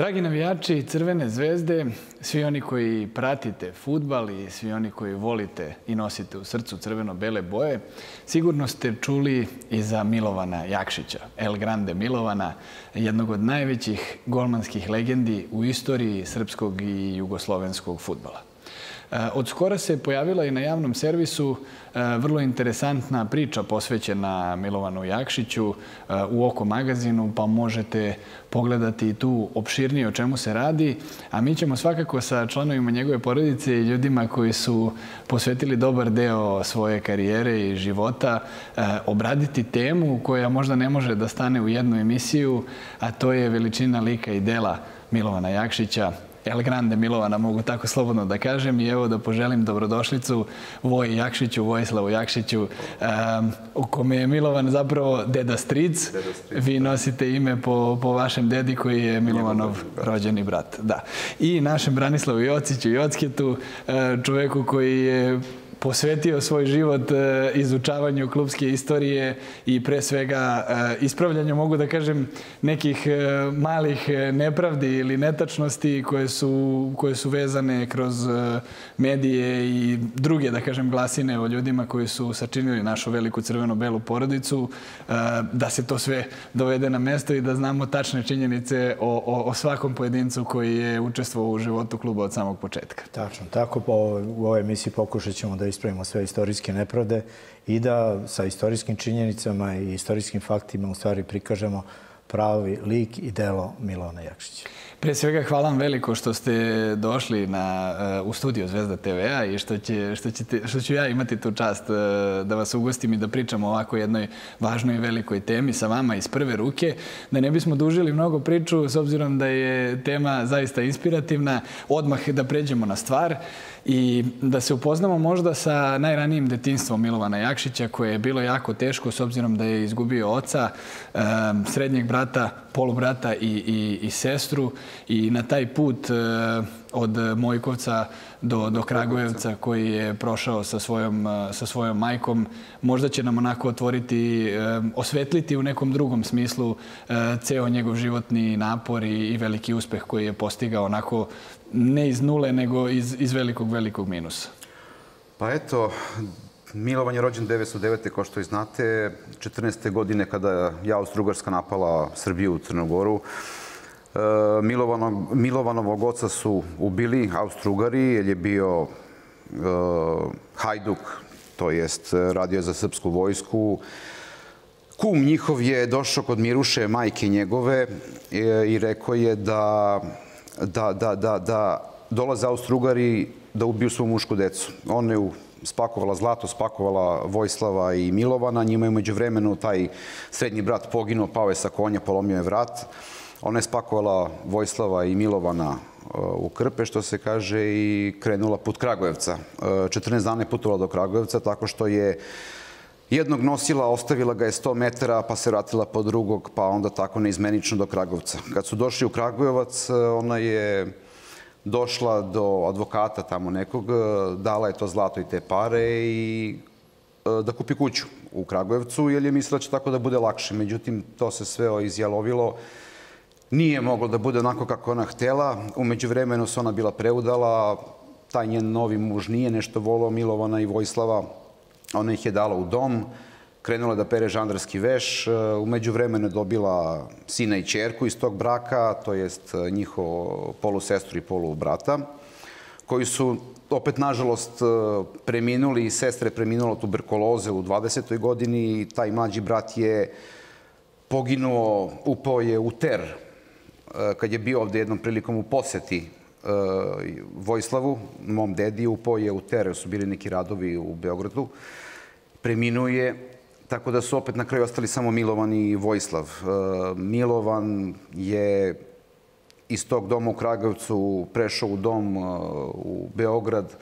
Dragi navijači Crvene zvezde, svi oni koji pratite futbal i svi oni koji volite i nosite u srcu crveno-bele boje, sigurno ste čuli i za Milovana Jakšića, El Grande Milovana, jednog od najvećih golmanskih legendi u istoriji srpskog i jugoslovenskog futbala. Eh, od skora se pojavila i na javnom servisu eh, vrlo interesantna priča posvećena Milovanu Jakšiću eh, u Oko magazinu, pa možete pogledati i tu opširnije o čemu se radi. A mi ćemo svakako sa članovima njegove porodice i ljudima koji su posvetili dobar deo svoje karijere i života obraditi temu koja možda ne može da stane u jednu emisiju, a to je veličina lika i dela Milovana Jakšića, El Grande Milovana, mogu tako slobodno da kažem. I evo da poželim dobrodošlicu Voji Jakšiću, Vojislavu Jakšiću, um, u kome je Milovan zapravo deda stric. Deda stric Vi da. nosite ime po, po vašem dedi koji je Milovanov rođeni brat. Da. I našem Branislavu Jociću, Jockjetu, uh, čoveku koji je posvetio svoj život e, izučavanju klubske istorije i pre svega e, ispravljanju, mogu da kažem, nekih e, malih nepravdi ili netačnosti koje su, koje su vezane kroz medije i druge, da kažem, glasine o ljudima koji su sačinili našu veliku crveno-belu porodicu, da se to sve dovede na mesto i da znamo tačne činjenice o, o, o svakom pojedincu koji je učestvovao u životu kluba od samog početka. Tačno, tako po, u ovoj emisiji pokušat ćemo da ispravimo sve istorijske nepravde i da sa istorijskim činjenicama i istorijskim faktima u stvari prikažemo pravi lik i delo Milona Jakšića. Pre svega hvala vam veliko što ste došli na, uh, u studio Zvezda TV-a i što, će, što, ćete, što ću ja imati tu čast uh, da vas ugostim i da pričamo o ovako jednoj važnoj i velikoj temi sa vama iz prve ruke. Da ne bismo dužili mnogo priču, s obzirom da je tema zaista inspirativna, odmah da pređemo na stvar i da se upoznamo možda sa najranijim detinstvom Milovana Jakšića koje je bilo jako teško s obzirom da je izgubio oca, srednjeg brata, polubrata i, i, i sestru i na taj put od Mojkovca do, do Kragujevca koji je prošao sa svojom, sa svojom majkom. Možda će nam onako otvoriti, osvetliti u nekom drugom smislu ceo njegov životni napor i, i veliki uspeh koji je postigao onako ne iz nule, nego iz, iz velikog, velikog minusa. Pa eto, Milovan je rođen 909. kao što i znate, 14. godine kada je Austro-Ugarska napala Srbiju u Crnogoru. E, Milovanog, Milovanovog oca su ubili Austro-Ugari, jer je bio e, hajduk, to jest radio za srpsku vojsku. Kum njihov je došao kod Miruše, majke njegove, e, i rekao je da da, da, da, da dolaze Austro-Ugari da ubiju svu mušku decu. Ona je spakovala zlato, spakovala Vojslava i Milovana. Njima je umeđu vremenu taj srednji brat poginuo, pao je sa konja, polomio je vrat. Ona je spakovala Vojslava i Milovana uh, u Krpe, što se kaže, i krenula put Kragujevca. 14 uh, dana je putovala do Kragujevca, tako što je jednog nosila, ostavila ga je 100 metara, pa se vratila po drugog, pa onda tako neizmenično do Kragovca. Kad su došli u Kragujevac, ona je došla do advokata tamo nekog, dala je to zlato i te pare i e, da kupi kuću u Kragujevcu, jer je mislila da će tako da bude lakše. Međutim, to se sve izjalovilo. Nije moglo da bude onako kako ona htela. Umeđu vremenu se ona bila preudala, taj njen novi muž nije nešto volao Milovana i Vojslava, Ona ih je dala u dom, krenula da pere žandarski veš, umeđu vremenu je dobila sina i čerku iz tog braka, to jest e, njihovo polusestru i polubrata, koji su opet, nažalost, e, preminuli i sestre preminula tuberkuloze u 20. godini i taj mlađi brat je poginuo, upao je u ter kad je bio ovde jednom prilikom u poseti Vojslavu, mom dedi, upao je u ter, su bili neki radovi u Beogradu preminuo je, tako da su opet na kraju ostali samo Milovan i Vojislav. E, Milovan je iz tog doma u Kragujevcu prešao u dom u Beograd,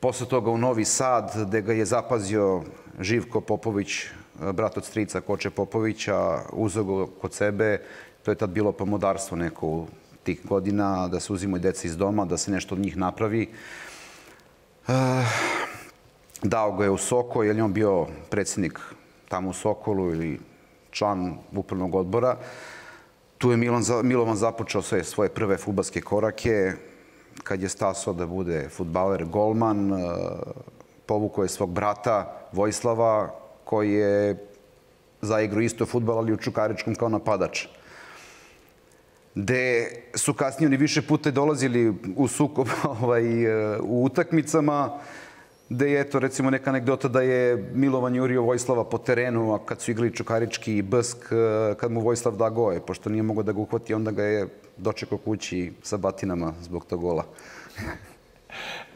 posle toga u Novi Sad, gde ga je zapazio Živko Popović, brat od strica Koče Popovića, uzeo ga kod sebe. To je tad bilo pomodarstvo neko tih godina, da se uzimaju deca iz doma, da se nešto od njih napravi. Dao ga je u Soko, jer je on bio predsednik tamo u Sokolu ili član upravnog odbora. tu je Milan, Milovan započeo sve svoje prve futbalske korake, kad je stasao da bude futbaler, golman, e, povukao je svog brata Vojislava, koji je zaigrao isto futbal, ali u Čukaričkom kao napadač gde su kasnije oni više puta dolazili u sukob ovaj, e, u utakmicama, gde je, eto, recimo, neka anegdota da je Milovan jurio Vojslava po terenu, a kad su igrali Čukarički i Bsk, e, kad mu Vojslav da goje, pošto nije mogao da ga uhvati, onda ga je dočekao kući sa batinama zbog tog gola.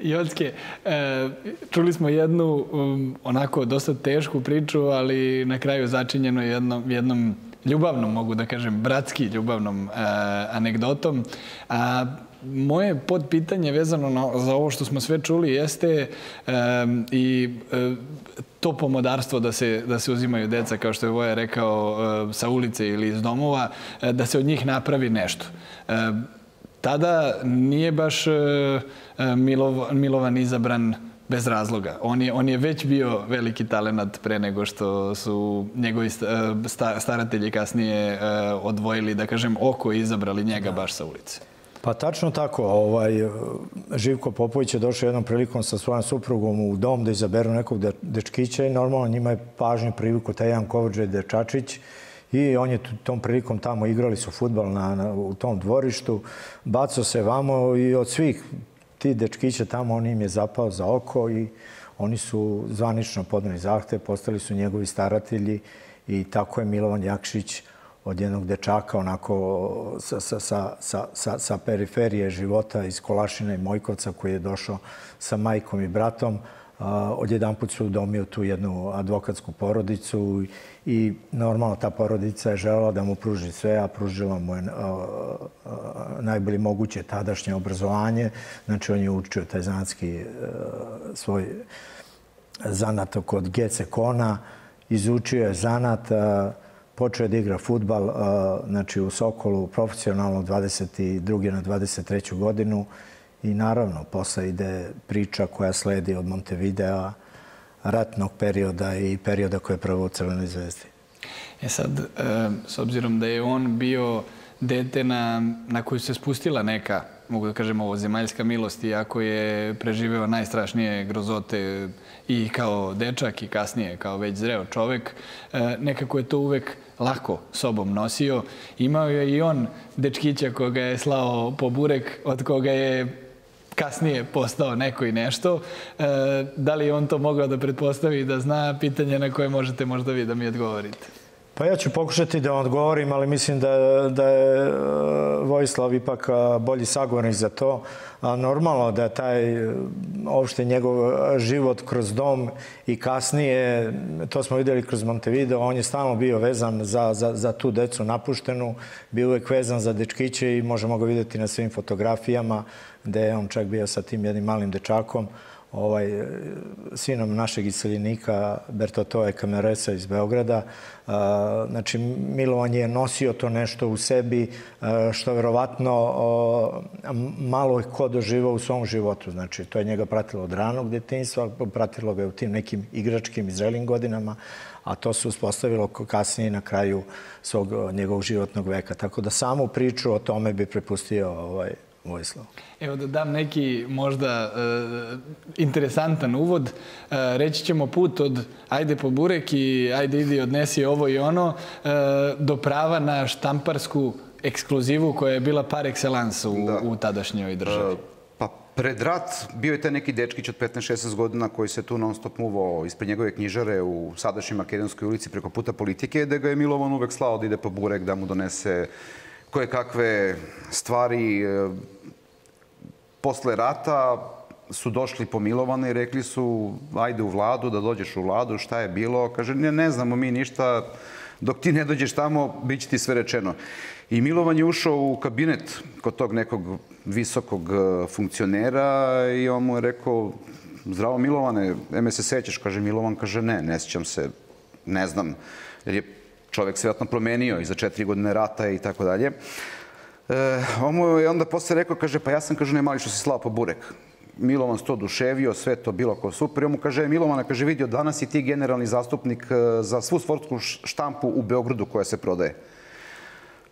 Jocke, e, čuli smo jednu um, onako dosta tešku priču, ali na kraju začinjeno jednom, jednom ljubavnom, mogu da kažem, bratski ljubavnom e, anegdotom. A, moje podpitanje vezano na, za ovo što smo sve čuli jeste e, i e, to pomodarstvo da se, da se uzimaju deca, kao što je Voja rekao, e, sa ulice ili iz domova, e, da se od njih napravi nešto. E, tada nije baš e, e Milov, Milovan izabran bez razloga. On je, on je već bio veliki talenat pre nego što su njegovi e, staratelji kasnije odvojili, da kažem, oko i izabrali njega da. baš sa ulice. Pa tačno tako. Ovaj, Živko Popović je došao jednom prilikom sa svojom suprugom u dom da izaberu nekog dečkića i normalno njima je pažnju priliku taj jedan Kovođe Dečačić i on je tom prilikom tamo igrali su futbal na, na, u tom dvorištu, bacao se vamo i od svih ti dečkića tamo on im je zapao za oko i oni su zvanično podneli zahte, postali su njegovi staratelji i tako je Milovan Jakšić od jednog dečaka onako sa, sa, sa, sa, sa periferije života iz Kolašina i Mojkovca koji je došao sa majkom i bratom odjedan put se udomio tu jednu advokatsku porodicu i normalno ta porodica je želela da mu pruži sve, a pružila mu je najbolje moguće tadašnje obrazovanje. Znači, on je učio taj zanatski svoj zanat kod Gece Kona, izučio je zanat, počeo je da igra futbal, znači u Sokolu profesionalno 22. na 23. godinu I naravno, posle ide priča koja sledi od Montevidea, ratnog perioda i perioda koje je prvo u Crvenoj zvezdi. E sad, e, s obzirom da je on bio dete na, na koju se spustila neka, mogu da kažem ovo, zemaljska milost, iako je preživeo najstrašnije grozote i kao dečak i kasnije kao već zreo čovek, e, nekako je to uvek lako sobom nosio. Imao je i on dečkića koga je slao po burek, od koga je kasnije postao neko i nešto. E, da li on to mogao da pretpostavi da zna pitanje na koje možete možda vi da mi odgovorite? Pa ja ću pokušati da odgovorim, ali mislim da, da je e, Vojislav ipak e, bolji sagovornik za to. A normalno da taj opšte njegov život kroz dom i kasnije, to smo videli kroz Montevideo, on je stalno bio vezan za, za, za tu decu napuštenu, bio uvek vezan za dečkiće i možemo ga videti na svim fotografijama gde je on čak bio sa tim jednim malim dečakom, ovaj, sinom našeg iseljenika Bertotoje Kameresa iz Beograda. Znači, Milovan je nosio to nešto u sebi, što verovatno malo je ko doživao u svom životu. Znači, to je njega pratilo od ranog detinjstva, pratilo ga je u tim nekim igračkim i zrelim godinama, a to se uspostavilo kasnije na kraju svog njegovog životnog veka. Tako da samu priču o tome bi prepustio ovaj, Vojislav. Evo da dam neki možda e, interesantan uvod. E, reći ćemo put od ajde po burek i ajde idi odnesi ovo i ono e, do prava na štamparsku ekskluzivu koja je bila par excellence u, da. u tadašnjoj državi. Pa pred rat bio je taj neki dečkić od 15-16 godina koji se tu non stop muvao ispred njegove knjižare u sadašnjoj Makedonskoj ulici preko puta politike, da ga je Milovan uvek slao da ide po burek, da mu donese koje kakve stvari. E, posle rata su došli pomilovane i rekli su ajde u vladu, da dođeš u vladu, šta je bilo. Kaže, ne, ne znamo mi ništa, dok ti ne dođeš tamo, bit će ti sve rečeno. I Milovan je ušao u kabinet kod tog nekog visokog e, funkcionera i on mu je rekao, zdravo Milovane, eme se sećaš? Kaže, Milovan kaže, ne, ne sećam se, ne znam, jer je čovek se vjerojatno promenio i za četiri godine rata i tako dalje. E, on mu je onda posle rekao, kaže, pa ja sam, kaže, ne mali što si slao po burek. Milovan se to duševio, sve to bilo kao super. I on mu kaže, Milovana, kaže, vidio, danas si ti generalni zastupnik e, za svu sportsku štampu u Beogradu koja se prodaje.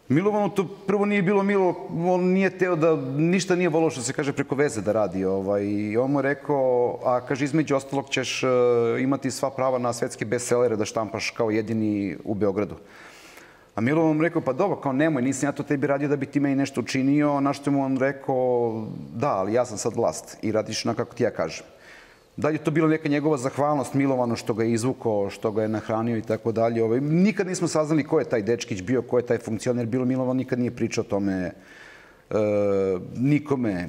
Milovanu to prvo nije bilo milo, on nije teo da, ništa nije volao što se kaže preko veze da radi. Ovaj. I on mu je rekao, a kaže između ostalog ćeš uh, imati sva prava na svetske bestsellere da štampaš kao jedini u Beogradu. A Milovan mu rekao, pa dobro, kao nemoj, nisam ja to tebi radio da bi ti meni nešto učinio, na što mu on rekao, da, ali ja sam sad vlast i radiš na kako ti ja kažem. Da li je to bila neka njegova zahvalnost Milovanu što ga je izvukao, što ga je nahranio i tako dalje. Ovaj, nikad nismo saznali ko je taj dečkić bio, ko je taj funkcioner bilo. Milovan nikad nije pričao o tome e, nikome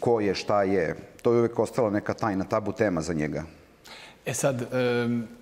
ko je, šta je. To je uvek ostala neka tajna, tabu tema za njega. E sad,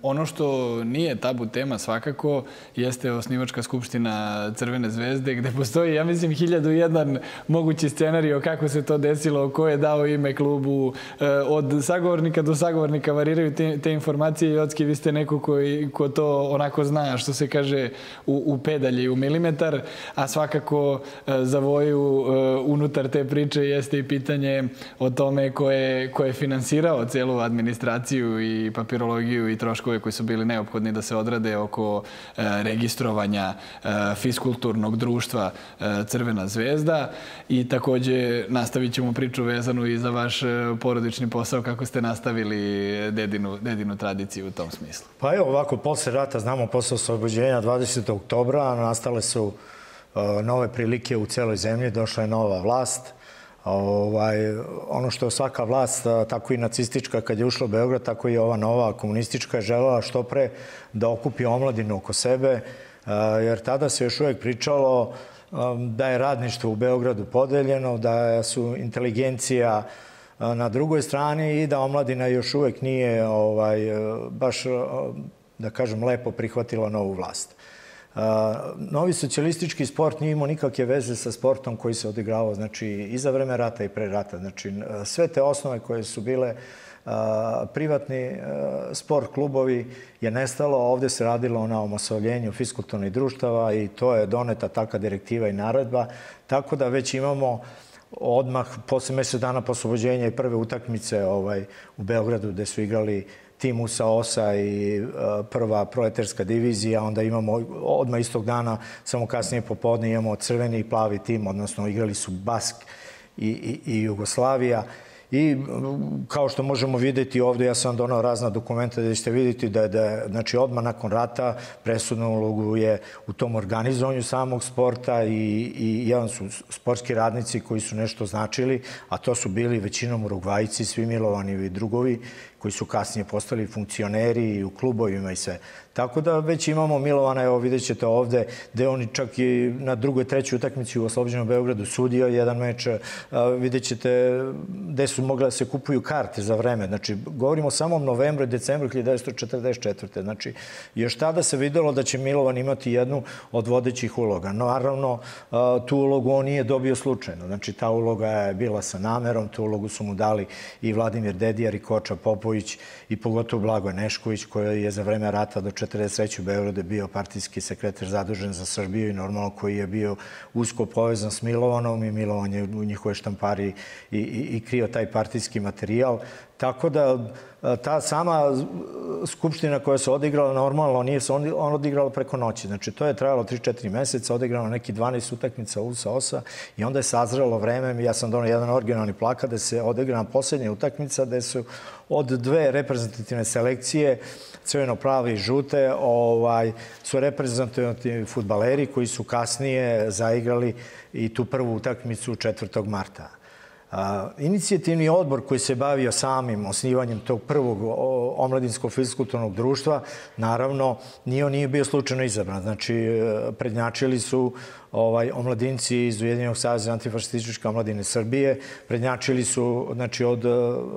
ono što nije tabu tema svakako jeste osnivačka skupština Crvene zvezde gde postoji, ja mislim, hiljadu jedan mogući scenario kako se to desilo, ko je dao ime klubu, e, od sagovornika do sagovornika variraju te, te informacije i Ocki, vi ste neko koji, ko to onako zna, što se kaže, u, u pedalji, u milimetar, a svakako e, za voju e, unutar te priče jeste i pitanje o tome ko je, ko je finansirao celu administraciju i papirologiju i troškove koji su bili neophodni da se odrade oko e, registrovanja e, fiskulturnog društva e, Crvena zvezda i takođe nastavit ćemo priču vezanu i za vaš porodični posao kako ste nastavili dedinu, dedinu tradiciju u tom smislu. Pa evo ovako, posle rata, znamo posle oslobođenja 20. oktobra, nastale su nove prilike u celoj zemlji, došla je nova vlast, Ovaj, ono što je svaka vlast, tako i nacistička, kad je ušla u Beograd, tako i ova nova komunistička je želela što pre da okupi omladinu oko sebe, jer tada se još uvek pričalo da je radništvo u Beogradu podeljeno, da su inteligencija na drugoj strani i da omladina još uvek nije ovaj, baš, da kažem, lepo prihvatila novu vlast. Novi socijalistički sport nije imao nikakve veze sa sportom koji se odigravao, znači i za vreme rata i pre rata. Znači sve te osnove koje su bile privatni sport klubovi je nestalo. Ovde se radilo na omasovljenju fiskulturnih društava i to je doneta taka direktiva i naredba. Tako da već imamo odmah posle mesec dana poslobođenja i prve utakmice ovaj, u Beogradu gde su igrali tim USA-osa i e, prva proletarska divizija, onda imamo odmah istog dana, samo kasnije popodne imamo crveni i plavi tim, odnosno igrali su Bask i, i, i Jugoslavija. I kao što možemo videti ovde, ja sam donao razna dokumenta da ćete vidjeti da je, da znači odmah nakon rata presudnu ulogu je u tom organizovanju samog sporta i, i jedan su sportski radnici koji su nešto značili, a to su bili većinom Urugvajici, svi milovani i drugovi koji su kasnije postali funkcioneri i u klubovima i sve. Tako da već imamo Milovana, evo vidjet ćete ovde, gde oni čak i na drugoj, trećoj utakmici u oslobođenom Beogradu sudio jedan meč, vidjet ćete gde su mogle da se kupuju karte za vreme. Znači, govorimo samo o novembru i decembru 1944. Znači, još tada se videlo da će Milovan imati jednu od vodećih uloga. No, naravno, tu ulogu on nije dobio slučajno. Znači, ta uloga je bila sa namerom, tu ulogu su mu dali i Vladimir Dedijar i Koča Popović i pogotovo Blagoje Nešković, koji je za vreme rata do 43. u Beogradu bio partijski sekretar zadužen za Srbiju i normalno koji je bio usko povezan s Milovanom i Milovan je u njihove štampari i, i, i krio taj partijski materijal. Tako da ta sama skupština koja se odigrala normalno, nije se on, on odigrala preko noći. Znači, to je trajalo 3-4 meseca, odigrano neki 12 utakmica USA osa i onda je sazrelo vreme. Ja sam donao jedan originalni plakat da se odigrana poslednja utakmica, gde su od dve reprezentativne selekcije, crveno-prave i žute, ovaj, su reprezentativni futbaleri koji su kasnije zaigrali i tu prvu utakmicu 4. marta. Inicijativni odbor koji se bavio samim osnivanjem tog prvog omladinskog fiskulturnog društva, naravno, nije on nije bio slučajno izabran. Znači, e, prednjačili su ovaj, omladinci iz Ujedinjenog savjeza antifašističke omladine Srbije, prednjačili su znači, od e,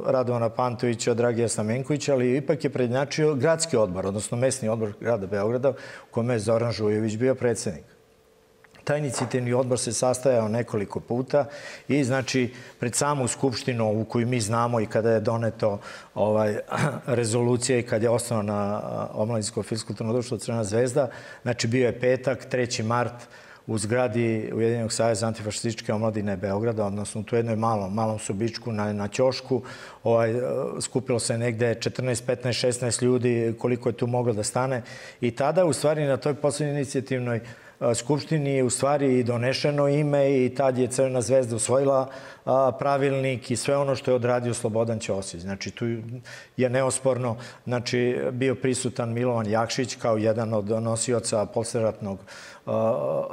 Radovana Pantovića, od Dragija Stamenkovića, ali ipak je prednjačio gradski odbor, odnosno mesni odbor grada Beograda, u kome je Zoran Žujević bio predsednik. Taj inicijativni odbor se sastajao nekoliko puta i znači pred samu skupštinu u koju mi znamo i kada je doneto ovaj, rezolucija i kad je osnovana Omladinsko fiskulturno društvo Crvena zvezda, znači bio je petak, 3. mart, u zgradi Ujedinjenog savjeza antifašističke omladine Beograda, odnosno u tu jednoj malom, malom subičku na, na Ćošku. Ovaj, skupilo se negde 14, 15, 16 ljudi, koliko je tu moglo da stane. I tada, u stvari, na toj poslednjoj inicijativnoj Skupštini u stvari donešeno ime i tad je Crvena zvezda usvojila pravilnik i sve ono što je odradio Slobodan Ćosić. Znači, tu je neosporno znači, bio prisutan Milovan Jakšić kao jedan od nosioca posleratnog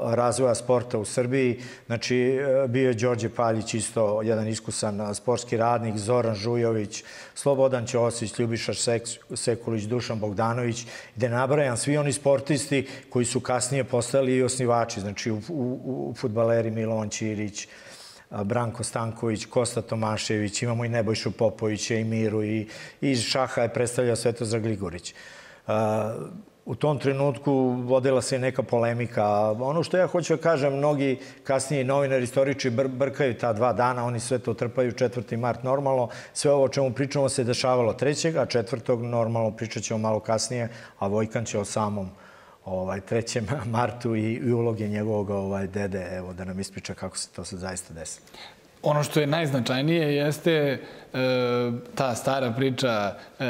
razvoja sporta u Srbiji. Znači, bio je Đorđe Paljić, isto jedan iskusan sportski radnik, Zoran Žujović, Slobodan Ćosić, Ljubiša Sekulić, Dušan Bogdanović, gde nabrajam svi oni sportisti koji su kasnije postali i osnivači. Znači, u, u, u futbaleri Milovan Ćirić, Branko Stanković, Kosta Tomašević, imamo i Nebojšu Popovića i Miru i, i Šaha je predstavljao Svetozar Gligorić. U tom trenutku vodila se neka polemika. Ono što ja hoću da kažem, mnogi kasniji novinari, istoriči br brkaju ta dva dana, oni sve to trpaju 4. mart normalno. Sve ovo o čemu pričamo se dešavalo 3. a 4. normalno pričat ćemo malo kasnije, a Vojkan će o samom ovaj, 3. martu i, i uloge njegovog ovaj, dede, evo, da nam ispriča kako se to sad zaista desi. Ono što je najznačajnije jeste e, ta stara priča e,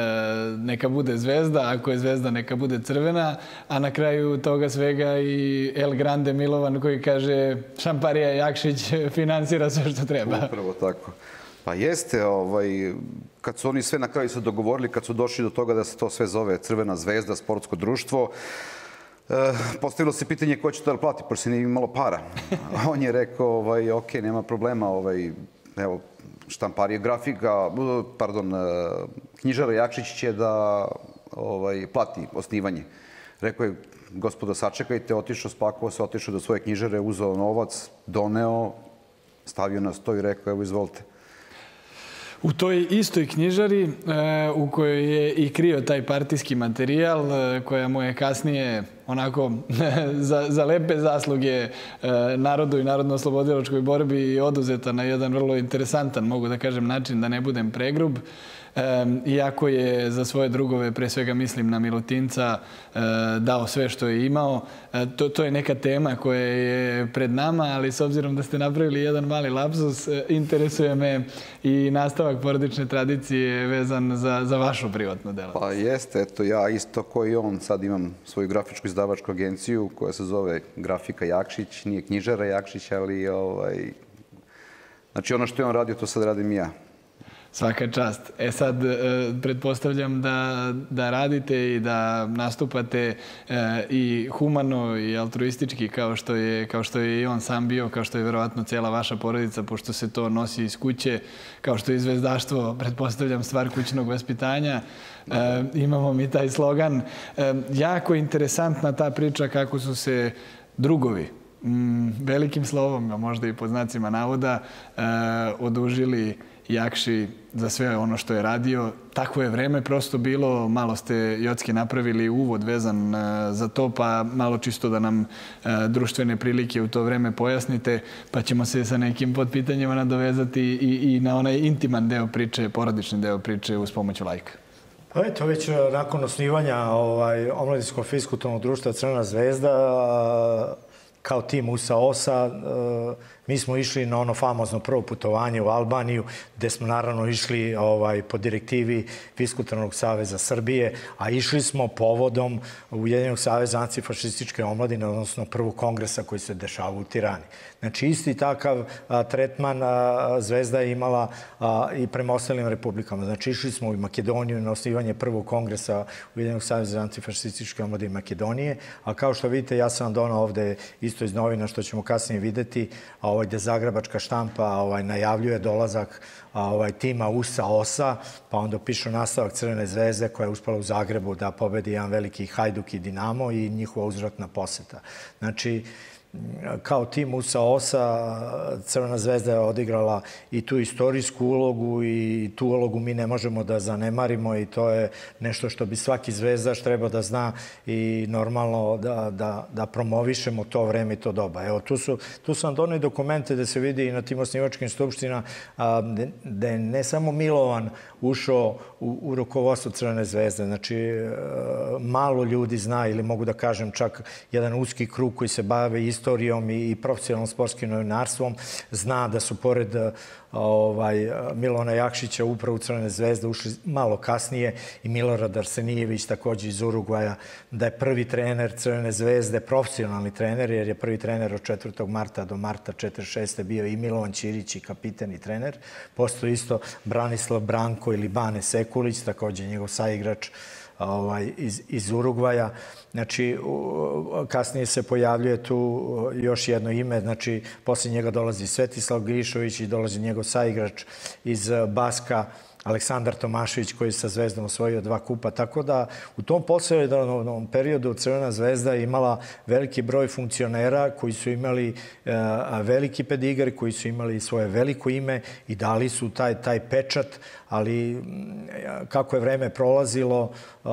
neka bude zvezda, ako je zvezda neka bude crvena, a na kraju toga svega i El Grande Milovan koji kaže Šamparija Jakšić finansira sve što treba. Upravo tako. Pa jeste, ovaj, kad su oni sve na kraju se dogovorili, kad su došli do toga da se to sve zove Crvena zvezda, sportsko društvo, E, postavilo se pitanje ko će to da plati, pošto se nije imalo para. On je rekao, ovaj, ok, nema problema, ovaj, evo, štamparije grafika, pardon, e, knjižara Jakšić će da ovaj, plati osnivanje. Rekao je, gospodo, sačekajte, otišao, spakovao se, otišao do svoje knjižare, uzao novac, doneo, stavio na sto i rekao, evo, izvolite. U toj istoj knjižari e, u kojoj je i krio taj partijski materijal, e, koja mu je kasnije onako za, za lepe zasluge e, narodu i narodno-oslobodilačkoj borbi oduzeta na jedan vrlo interesantan, mogu da kažem, način da ne budem pregrub. Iako je za svoje drugove, pre svega mislim na Milutinca, e, dao sve što je imao. E, to, to je neka tema koja je pred nama, ali s obzirom da ste napravili jedan mali lapsus, e, interesuje me i nastavak porodične tradicije vezan za, za vašu privatnu delo. Pa jeste, eto ja isto koji on sad imam svoju grafičku izdavačku agenciju koja se zove Grafika Jakšić, nije knjižara Jakšić, ali ovaj, znači ono što je on radio, to sad radim ja. Svaka čast. E sad, e, pretpostavljam da, da radite i da nastupate e, i humano i altruistički kao što, je, kao što je i on sam bio, kao što je verovatno cijela vaša porodica, pošto se to nosi iz kuće, kao što je izvezdaštvo, pretpostavljam, stvar kućnog vaspitanja. E, imamo mi taj slogan. Jako interesantna ta priča kako su se drugovi, velikim slovom, a možda i pod znacima navoda, odužili Jakši za sve ono što je radio. Takvo je vreme prosto bilo, malo ste Jocke napravili uvod vezan e, za to, pa malo čisto da nam e, društvene prilike u to vreme pojasnite, pa ćemo se sa nekim podpitanjima nadovezati i, i na onaj intiman deo priče, porodični deo priče uz pomoć lajka. Pa eto, već e, nakon osnivanja ovaj, Omladinskog fiskulturnog društva Crna zvezda, kao tim USA-OSA, Mi smo išli na ono famozno prvo putovanje u Albaniju, gde smo naravno išli ovaj, po direktivi Fiskulturnog saveza Srbije, a išli smo povodom Ujedinjenog saveza antifašističke omladine, odnosno prvog kongresa koji se dešava u Tirani. Znači, isti takav a, tretman a, Zvezda je imala a, i prema ostalim republikama. Znači, išli smo u Makedoniju na osnivanje prvog kongresa Ujedinjenog saveza antifašističke omladine Makedonije, a kao što vidite, ja sam vam donao ovde isto iz novina, što ćemo kasnije videti, a ovaj, gde Zagrebačka štampa ovaj, najavljuje dolazak ovaj, tima USA OSA, pa onda pišu nastavak Crvene zvezde koja je uspala u Zagrebu da pobedi jedan veliki Hajduk i Dinamo i njihova uzvratna poseta. Znači, kao tim USA OSA Crvena zvezda je odigrala i tu istorijsku ulogu i tu ulogu mi ne možemo da zanemarimo i to je nešto što bi svaki zvezdaš trebao da zna i normalno da, da, da promovišemo to vreme i to doba. Evo, tu su, tu su vam donali dokumente da se vidi i na tim osnivačkim skupština da je ne samo Milovan ušao u, u rukovodstvo Crvene zvezde. Znači, e, malo ljudi zna ili mogu da kažem čak jedan uski krug koji se bave isto istorijom i profesionalnom sportskim novinarstvom zna da su pored ovaj, Milona Jakšića upravo u Crvene zvezde ušli malo kasnije i Milorad Arsenijević takođe iz Urugvaja, da je prvi trener Crvene zvezde, profesionalni trener, jer je prvi trener od 4. marta do marta 46. bio i Milovan Ćirić i kapiten i trener. Postoji isto Branislav Branko ili Bane Sekulić, takođe njegov saigrač ovaj, iz, iz Urugvaja. Znači, kasnije se pojavljuje tu još jedno ime, znači, posle njega dolazi Svetislav Grišović i dolazi njegov saigrač iz Baska, Aleksandar Tomašević koji je sa Zvezdom osvojio dva kupa. Tako da u tom poslednjem periodu Crvena zvezda imala veliki broj funkcionera koji su imali uh, veliki pedigar, koji su imali svoje veliko ime i dali su taj, taj pečat, ali mm, kako je vreme prolazilo, uh,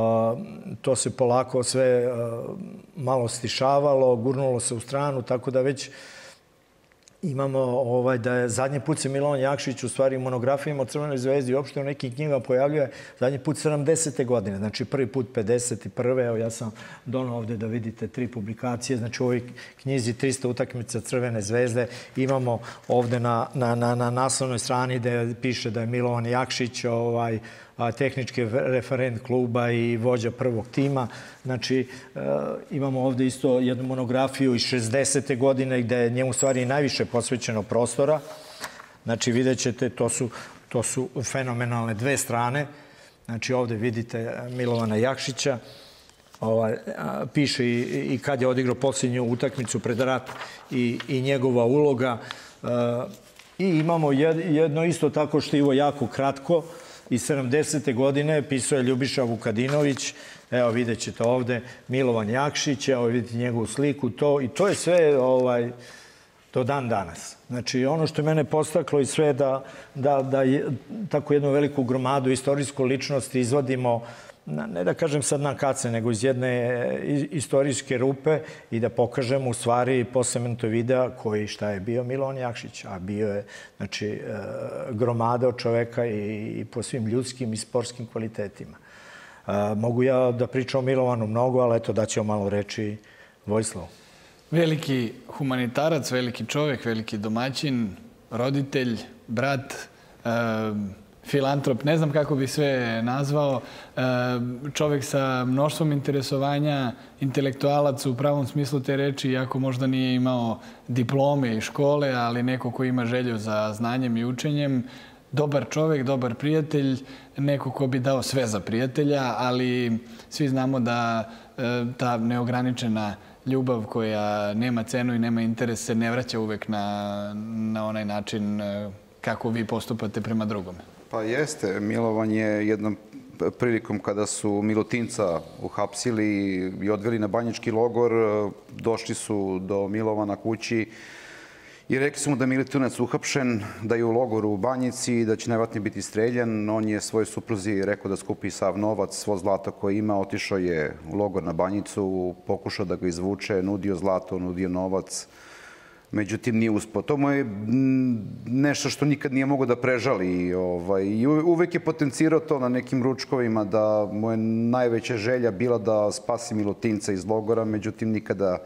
to se polako sve uh, malo stišavalo, gurnulo se u stranu, tako da već imamo ovaj, da je zadnji put se Milovan Jakšić u stvari monografijama o Crvenoj zvezdi uopšte u nekim knjigama pojavljuje zadnji put 70. godine, znači prvi put 51. Evo ja sam donao ovde da vidite tri publikacije, znači u ovoj knjizi 300 utakmica Crvene zvezde imamo ovde na, na, na, na naslovnoj strani da piše da je Milovan Jakšić ovaj, tehnički referent kluba i vođa prvog tima. Znači, e, imamo ovde isto jednu monografiju iz 60. godine gde je njemu stvari najviše posvećeno prostora. Znači, vidjet ćete, to su, to su fenomenalne dve strane. Znači, ovde vidite Milovana Jakšića, ovaj, piše i, i kad je odigrao posljednju utakmicu pred rat i, i njegova uloga. E, I imamo jedno isto tako što ovo jako kratko, iz 70. godine pisao je Ljubiša Vukadinović, evo vidjet ćete ovde, Milovan Jakšić, evo vidite njegovu sliku, to, i to je sve ovaj, do dan danas. Znači, ono što je mene postaklo i sve da, da, da je, tako jednu veliku gromadu, istorijsku ličnost izvadimo ne da kažem sad na kace, nego iz jedne istorijske rupe i da pokažemo u stvari posle videa koji šta je bio Milon Jakšić, a bio je znači, e, gromada od čoveka i, i po svim ljudskim i sportskim kvalitetima. E, mogu ja da pričam o Milovanu mnogo, ali eto daćemo malo reči Vojslavu. Veliki humanitarac, veliki čovek, veliki domaćin, roditelj, brat, filantrop, ne znam kako bi sve nazvao, e, čovek sa mnoštvom interesovanja, intelektualac u pravom smislu te reči, iako možda nije imao diplome i škole, ali neko ko ima želju za znanjem i učenjem, dobar čovek, dobar prijatelj, neko ko bi dao sve za prijatelja, ali svi znamo da e, ta neograničena ljubav koja nema cenu i nema interes se ne vraća uvek na, na onaj način e, kako vi postupate prema drugome. Pa jeste. Milovan je jednom prilikom kada su Milutinca uhapsili i odveli na banjički logor, došli su do Milovana kući i rekli su mu da je Milutinac uhapšen, da je u logoru u banjici i da će najvatnije biti streljan. On je svoj supruzi rekao da skupi sav novac, svo zlato koje ima, otišao je u logor na banjicu, pokušao da ga izvuče, nudio zlato, nudio novac, međutim nije uspao. To mu je nešto što nikad nije mogo da prežali. Ovaj, I uvek je potencirao to na nekim ručkovima, da mu je najveća želja bila da spasi Milutinca iz logora, međutim nikada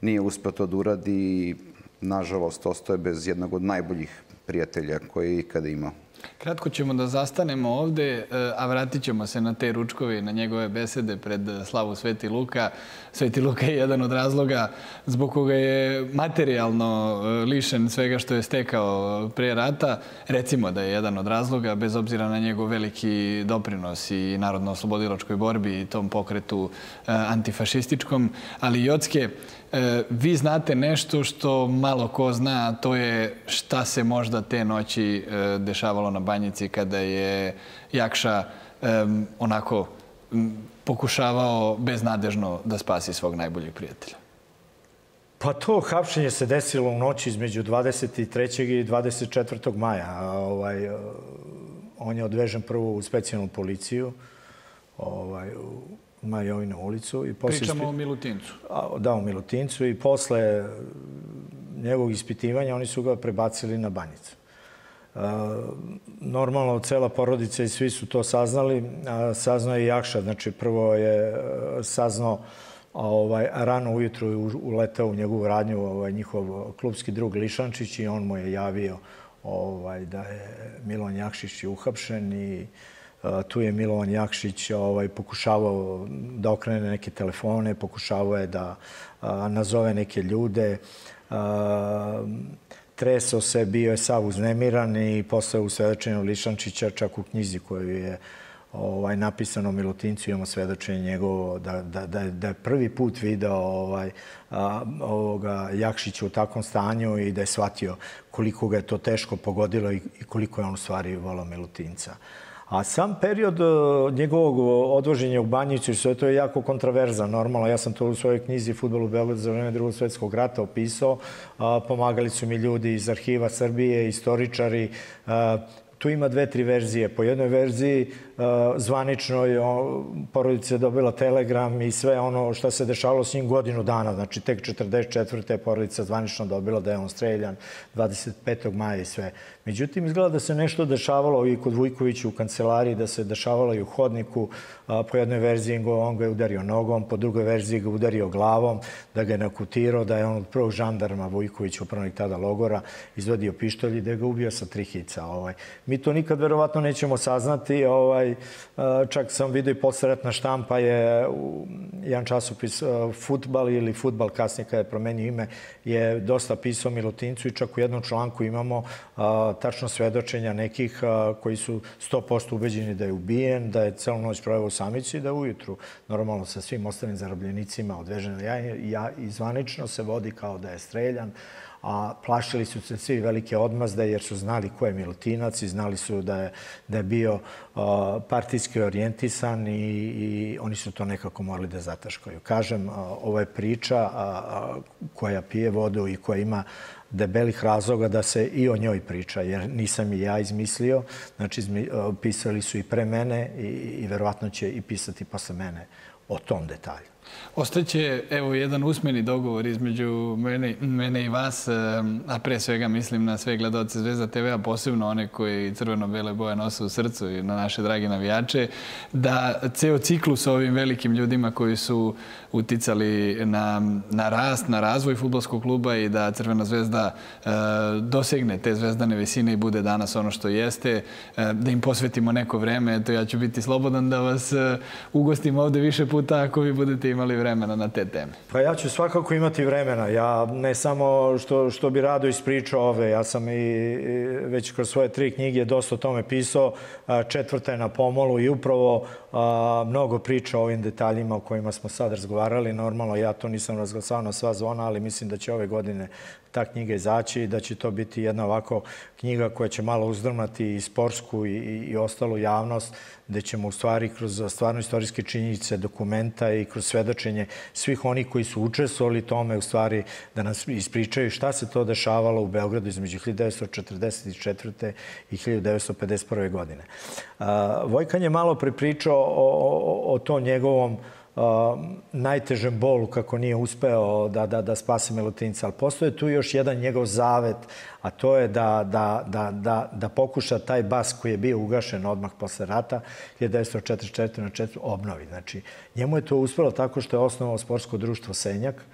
nije uspeo to da uradi i nažalost ostoje bez jednog od najboljih prijatelja koje je ikada imao. Kratko ćemo da zastanemo ovde, e, a vratit ćemo se na te ručkove i na njegove besede pred slavu Sveti Luka. Sveti Luka je jedan od razloga zbog koga je materijalno e, lišen svega što je stekao pre rata. Recimo da je jedan od razloga, bez obzira na njegov veliki doprinos i narodno-oslobodilačkoj borbi i tom pokretu e, antifašističkom, ali Jocke, vi znate nešto što malo ko zna, a to je šta se možda te noći e, dešavalo na banjici kada je Jakša e, onako pokušavao beznadežno da spasi svog najboljeg prijatelja. Pa to hapšenje se desilo u noći između 23. i 24. maja. Ovaj, on je odvežen prvo u specijalnu policiju, ovaj, Majovinu ulicu. I posle Pričamo o Milutincu. A, da, o Milutincu i posle njegovog ispitivanja oni su ga prebacili na banjicu. A, normalno, cela porodica i svi su to saznali. A, saznao je Jakša, znači prvo je saznao ovaj, rano ujutru je uletao u njegovu radnju ovaj, njihov klubski drug Lišančić i on mu je javio ovaj, da je Milovan Jakšić uhapšen i tu je Milovan Jakšić ovaj, pokušavao da okrene neke telefone, pokušavao je da a, nazove neke ljude. A, tresao se, bio je sav uznemiran i posle u svedočenju Lišančića, čak u knjizi koju je ovaj, napisano Milutincu, imamo svedočenje njegovo da, da, da, da je prvi put video ovaj, a, ovoga Jakšića u takvom stanju i da je shvatio koliko ga je to teško pogodilo i, i koliko je on u stvari volao Milutinca. A sam period e, njegovog odvoženja u Banjicu, sve to je jako kontraverzan, normalno. Ja sam to u svojoj knjizi Futbol u Beogradu za vreme drugog svetskog rata opisao. Pomagali su mi ljudi iz arhiva Srbije, istoričari, tu ima dve, tri verzije. Po jednoj verziji zvanično je porodica dobila telegram i sve ono što se dešavalo s njim godinu dana. Znači, tek 44. je porodica zvanično dobila da je on streljan 25. maja i sve. Međutim, izgleda da se nešto dešavalo i kod Vujkovića u kancelariji, da se dešavalo i u hodniku. Po jednoj verziji on ga je udario nogom, po drugoj verziji ga udario glavom, da ga je nakutirao, da je on od prvog žandarma Vujkovića, upravnik tada logora, izvodio pištolj i da ga ubio sa tri hica. Ovaj. Mi to nikad verovatno nećemo saznati. Ovaj, čak sam vidio i posredna štampa je jedan časopis Futbal ili Futbal kasnije kada je promenio ime je dosta pisao Milutincu i čak u jednom članku imamo tačno svedočenja nekih koji su 100% ubeđeni da je ubijen, da je celu noć proveo u samici i da ujutru normalno sa svim ostalim zarobljenicima odvežen ja, ja, i zvanično se vodi kao da je streljan a plašili su se svi velike odmazde jer su znali ko je Milutinac i znali su da je, da je bio partijski orijentisan i, i oni su to nekako morali da zataškaju. Kažem, ovo je priča koja pije vodu i koja ima debelih razloga da se i o njoj priča, jer nisam i ja izmislio. Znači, pisali su i pre mene i, i verovatno će i pisati posle mene o tom detalju. Ostaće, evo, jedan usmeni dogovor između mene, mene i vas, a pre svega mislim na sve gledalce Zvezda TV, a posebno one koji crveno-bele boje nose u srcu i na naše dragi navijače, da ceo ciklus ovim velikim ljudima koji su uticali na, na rast, na razvoj futbolskog kluba i da Crvena zvezda e, dosegne te zvezdane visine i bude danas ono što jeste, e, da im posvetimo neko vreme. Eto, ja ću biti slobodan da vas e, ugostim ovde više puta ako vi budete imali vremena na te teme. Pa ja ću svakako imati vremena. Ja ne samo što, što bi rado ispričao ove, ja sam i već kroz svoje tri knjige dosta o tome pisao, četvrta je na pomolu i upravo a, mnogo priča o ovim detaljima o kojima smo sad razgovarali. Normalno, ja to nisam razglasao na sva zvona, ali mislim da će ove godine ta knjiga izaći i da će to biti jedna ovako knjiga koja će malo uzdrmati i sportsku i, i, i ostalu javnost, gde ćemo u stvari kroz stvarno istorijske činjenice, dokumenta i kroz svedočenje svih onih koji su učestvovali tome, u stvari da nas ispričaju šta se to dešavalo u Beogradu između 1944. i 1951. godine. Vojkan je malo prepričao o, o, o tom njegovom najtežem bolu kako nije uspeo da, da, da spase Milutinca. Ali postoje tu još jedan njegov zavet, a to je da, da, da, da, da pokuša taj bas koji je bio ugašen odmah posle rata 1944. na 4. obnovi. Znači, njemu je to uspelo tako što je osnovao sportsko društvo Senjak,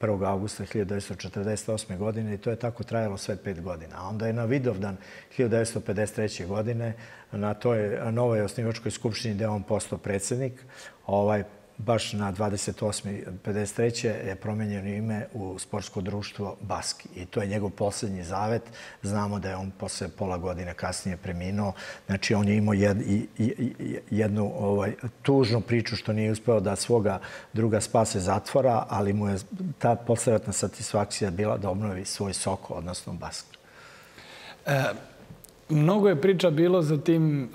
1. augusta 1948. godine i to je tako trajalo sve pet godina. A onda je na Vidovdan 1953. godine na toj novoj osnivačkoj skupštini gde on postao predsednik, ovaj, baš na 28.53. je promenjeno ime u sportsko društvo Baski. I to je njegov poslednji zavet. Znamo da je on posle pola godine kasnije preminuo. Znači, on je imao jed, jednu ovaj, tužnu priču što nije uspeo da svoga druga spase zatvora, ali mu je ta posledatna satisfakcija bila da obnovi svoj soko, odnosno Baski. E, Mnogo je priča bilo za tim e,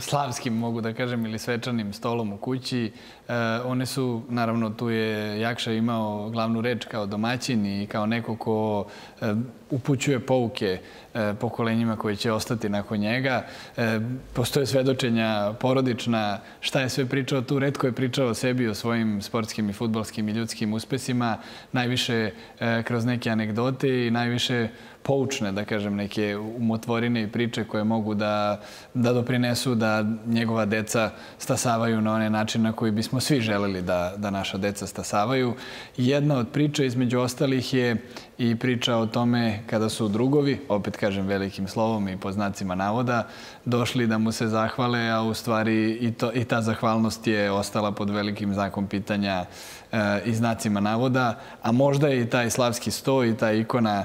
slavskim, mogu da kažem, ili svečanim stolom u kući. E, one su, naravno, tu je Jakša imao glavnu reč kao domaćin i kao neko ko e, upućuje pouke e, pokolenjima koji će ostati nakon njega. E, postoje svedočenja porodična, šta je sve pričao tu. Redko je pričao o sebi, o svojim sportskim i futbolskim i ljudskim uspesima. Najviše e, kroz neke anegdote i najviše poučne, da kažem, neke umotvorine i priče koje mogu da, da doprinesu da njegova deca stasavaju na onaj način na koji bismo svi želeli da, da naša deca stasavaju. Jedna od priča između ostalih je i priča o tome kada su drugovi, opet kažem velikim slovom i po znacima navoda, došli da mu se zahvale, a u stvari i, to, i ta zahvalnost je ostala pod velikim znakom pitanja e, i znacima navoda, a možda je i taj slavski sto i ta ikona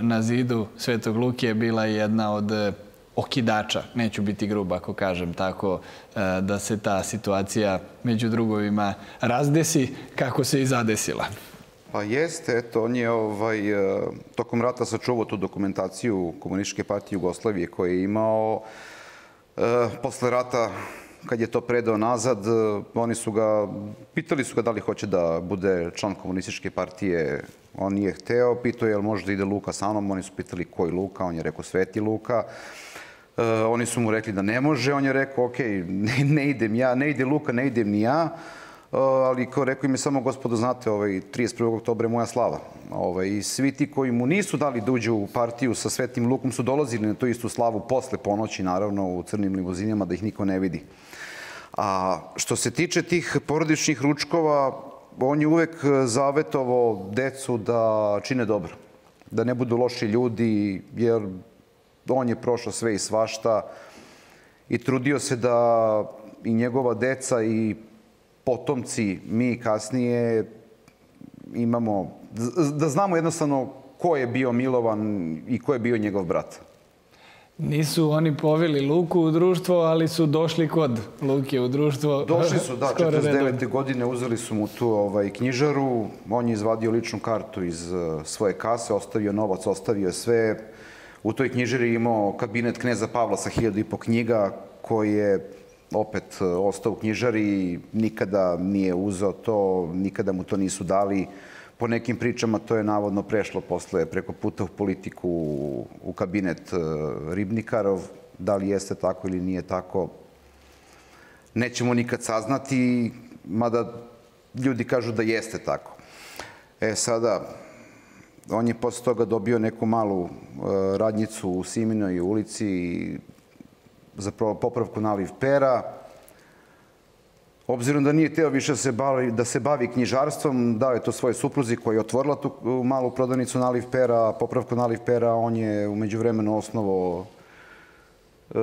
na zidu Svetog Luke bila jedna od okidača, neću biti grub ako kažem tako, e, da se ta situacija među drugovima razdesi kako se i zadesila. Pa jeste, eto, on je ovaj, e, tokom rata sačuvao tu dokumentaciju Komunističke partije Jugoslavije koje je imao. E, posle rata, kad je to predao nazad, e, oni su ga, pitali su ga da li hoće da bude član Komunističke partije. On nije hteo, pitao je li može da ide Luka sa mnom, oni su pitali koji Luka, on je rekao Sveti Luka. E, oni su mu rekli da ne može, on je rekao, ok, ne, ne idem ja, ne ide Luka, ne idem ni ja ali kao rekao im je samo gospodo, znate, ovaj, 31. oktobra je moja slava. Ovaj, I svi ti koji mu nisu dali da uđe u partiju sa Svetim Lukom su dolazili na tu istu slavu posle ponoći, naravno, u crnim limuzinama, da ih niko ne vidi. A što se tiče tih porodičnih ručkova, on je uvek zavetovo decu da čine dobro. Da ne budu loši ljudi, jer on je prošao sve i svašta i trudio se da i njegova deca i potomci, mi kasnije imamo, da znamo jednostavno ko je bio Milovan i ko je bio njegov brat. Nisu oni poveli Luku u društvo, ali su došli kod Luke u društvo. Došli su, da, 49. godine uzeli su mu tu ovaj, knjižaru, on je izvadio ličnu kartu iz uh, svoje kase, ostavio novac, ostavio sve. U toj knjižari imao kabinet kneza Pavla sa hiljadu i po knjiga, koji je opet e, ostao u knjižari, nikada nije uzeo to, nikada mu to nisu dali. Po nekim pričama to je navodno prešlo posle preko puta u politiku u kabinet e, Ribnikarov. Da li jeste tako ili nije tako, nećemo nikad saznati, mada ljudi kažu da jeste tako. E sada, on je posle toga dobio neku malu e, radnicu u Siminoj ulici, za popravku naliv pera. Obzirom da nije teo više se bavi, da se bavi knjižarstvom, dao je to svoje supruzi koja je otvorila tu malu prodavnicu naliv pera, popravku naliv pera, on je umeđu vremenu osnovo e,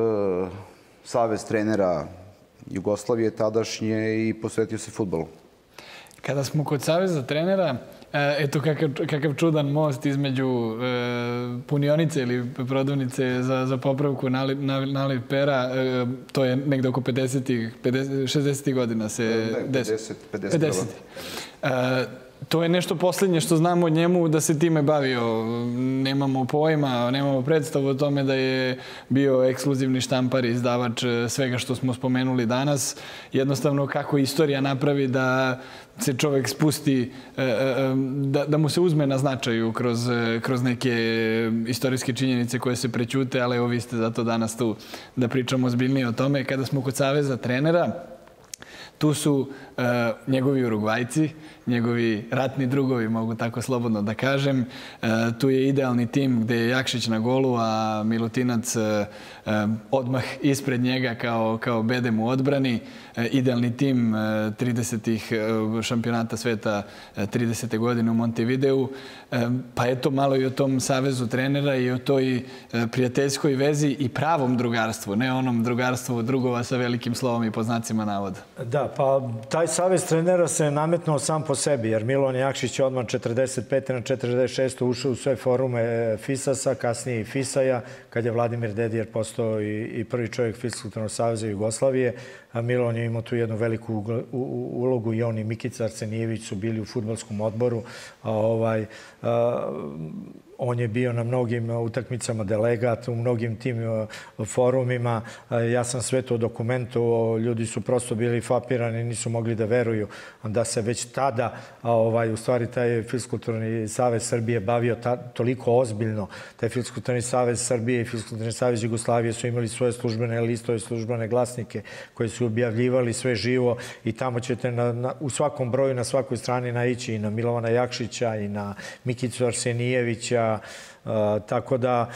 savez trenera Jugoslavije tadašnje i posvetio se futbolu. Kada smo kod saveza trenera, E, eto kakav, kakav čudan most između e, punionice ili prodavnice za, za popravku naliv, naliv pera. E, to je negde oko 50-ih, 50, 60 godina se... Ne, 50, 50. 50. E, to je nešto poslednje što znamo o njemu da se time bavio. Nemamo pojma, nemamo predstavu o tome da je bio ekskluzivni štampar i izdavač e, svega što smo spomenuli danas. Jednostavno kako istorija napravi da se čovek spusti, e, e, da, da mu se uzme na značaju kroz, kroz neke istorijske činjenice koje se prećute, ali evo vi ste zato danas tu da pričamo zbiljnije o tome. Kada smo kod Saveza trenera, tu su uh, njegovi Urugvajci, njegovi ratni drugovi, mogu tako slobodno da kažem. E, tu je idealni tim gde je Jakšić na golu, a Milutinac e, e, odmah ispred njega kao, kao bedem u odbrani. Idealni tim 30. šampionata sveta 30. godine u Montevideu. Pa eto malo i o tom savezu trenera i o toj prijateljskoj vezi i pravom drugarstvu, ne onom drugarstvu drugova sa velikim slovom i poznacima navoda. Da, pa taj savez trenera se nametnuo sam po sebi, jer Milovan Jakšić je odmah 45. na 46. ušao u sve forume FISAS-a, kasnije i FISA-ja, kad je Vladimir Dedijer postao i, i prvi čovjek Fiskulturnog saveza Jugoslavije. A Milovan je imao tu jednu veliku ulogu i on i Mikica Arsenijević su bili u futbolskom odboru. A, ovaj, a, On je bio na mnogim utakmicama delegat, u mnogim tim uh, forumima. Uh, ja sam sve to dokumentovao, ljudi su prosto bili fapirani, nisu mogli da veruju da se već tada, ovaj, u stvari, taj Fiskulturni savez Srbije bavio ta, toliko ozbiljno. Taj Fiskulturni savez Srbije i Fiskulturni savez Jugoslavije su imali svoje službene listove, službene glasnike koji su objavljivali sve živo i tamo ćete na, na, u svakom broju, na svakoj strani naići i na Milovana Jakšića i na Mikicu Arsenijevića, tako da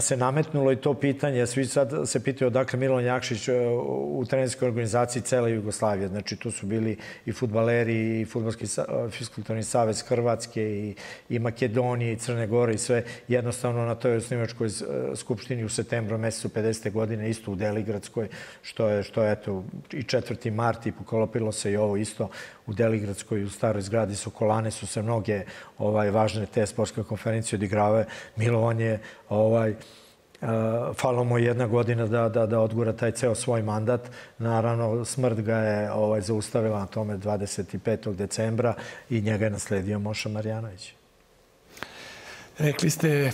se nametnulo i to pitanje. Svi sad se pitaju odakle Milan Jakšić u trenerskoj organizaciji cele Jugoslavije. Znači, tu su bili i futbaleri, i futbolski fiskulturni savez Hrvatske, i, i Makedonije, i Crne Gore, i sve jednostavno na toj osnivačkoj skupštini u septembru mesecu 50. godine, isto u Deligradskoj, što je, što je eto, i 4. mart i pokolopilo se i ovo isto u Deligradskoj, u staroj zgradi Sokolane su se mnoge ovaj, važne te sportske konferencije odigrave. Milovan je ovaj, Uh, falo mu jedna godina da, da, da odgura taj ceo svoj mandat. Naravno, smrt ga je ovaj, zaustavila na tome 25. decembra i njega je nasledio Moša Marjanović. Rekli ste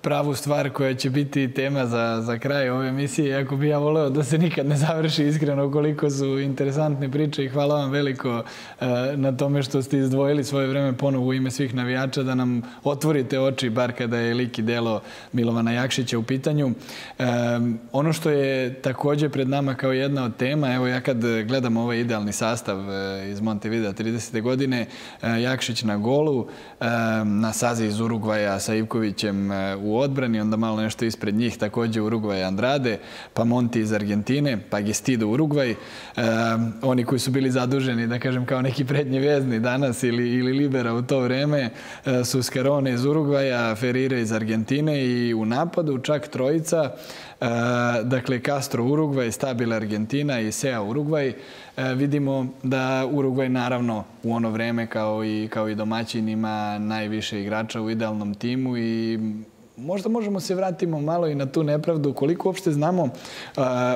pravu stvar koja će biti tema za, za kraj ove emisije. Iako bi ja voleo da se nikad ne završi iskreno koliko su interesantne priče i hvala vam veliko e, na tome što ste izdvojili svoje vreme ponovo u ime svih navijača da nam otvorite oči bar kada je lik i delo Milovana Jakšića u pitanju. E, ono što je takođe pred nama kao jedna od tema, evo ja kad gledam ovaj idealni sastav e, iz Montevideo 30. godine, Jakšić na golu, na sazi iz Urugvaja Urugvaja sa Ivkovićem e, u odbrani, onda malo nešto ispred njih takođe Urugvaj Andrade, pa Monti iz Argentine, pa Gestido Urugvaj. E, oni koji su bili zaduženi, da kažem, kao neki prednji vezni danas ili, ili libera u to vreme, e, su Scarone iz Urugvaja, Ferire iz Argentine i u napadu čak trojica dakle Castro Urugvaj, Stabile Argentina i Sea Urugvaj. Vidimo da Urugvaj naravno u ono vreme kao i, kao i domaćin ima najviše igrača u idealnom timu i možda možemo se vratimo malo i na tu nepravdu. Koliko uopšte znamo uh,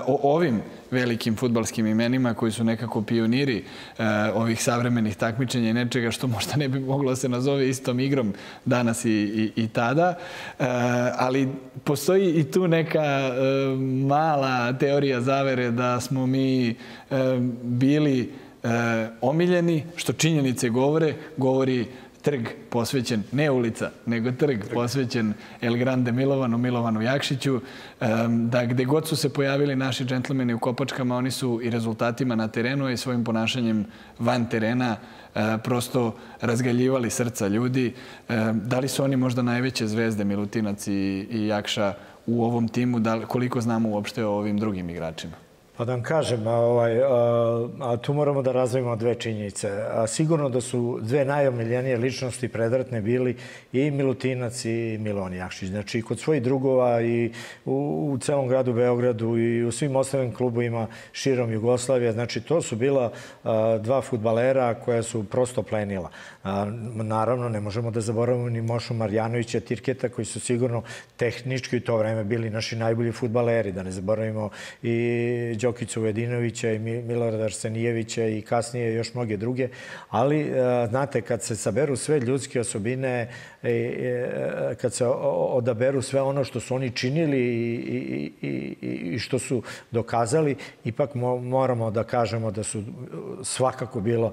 o ovim velikim futbalskim imenima koji su nekako pioniri uh, ovih savremenih takmičenja i nečega što možda ne bi moglo da se nazove istom igrom danas i, i, i tada. Uh, ali postoji i tu neka uh, mala teorija zavere da smo mi uh, bili uh, omiljeni, što činjenice govore, govori trg posvećen, ne ulica, nego trg posvećen El Grande Milovanu, Milovanu Jakšiću, da gde god su se pojavili naši džentlmeni u Kopačkama, oni su i rezultatima na terenu i svojim ponašanjem van terena e, prosto razgaljivali srca ljudi. Da li su oni možda najveće zvezde Milutinac i Jakša u ovom timu, da, koliko znamo uopšte o ovim drugim igračima? Pa da vam kažem, a, ovaj, a, a tu moramo da razvojimo dve činjenice. A, sigurno da su dve najomiljenije ličnosti predratne bili i Milutinac i Milon Jakšić. Znači, kod svojih drugova i u, u celom gradu Beogradu i u svim ostalim klubovima širom Jugoslavije. Znači, to su bila a, dva futbalera koja su prosto plenila. Naravno, ne možemo da zaboravimo ni Mošu Marjanovića, Tirketa, koji su sigurno tehnički u to vreme bili naši najbolji futbaleri. Da ne zaboravimo i Đokicu Vedinovića i Milorada Arsenijevića i kasnije još mnoge druge. Ali, znate, kad se saberu sve ljudske osobine, e, e, kad se odaberu sve ono što su oni činili i, i, i, i što su dokazali, ipak moramo da kažemo da su svakako bilo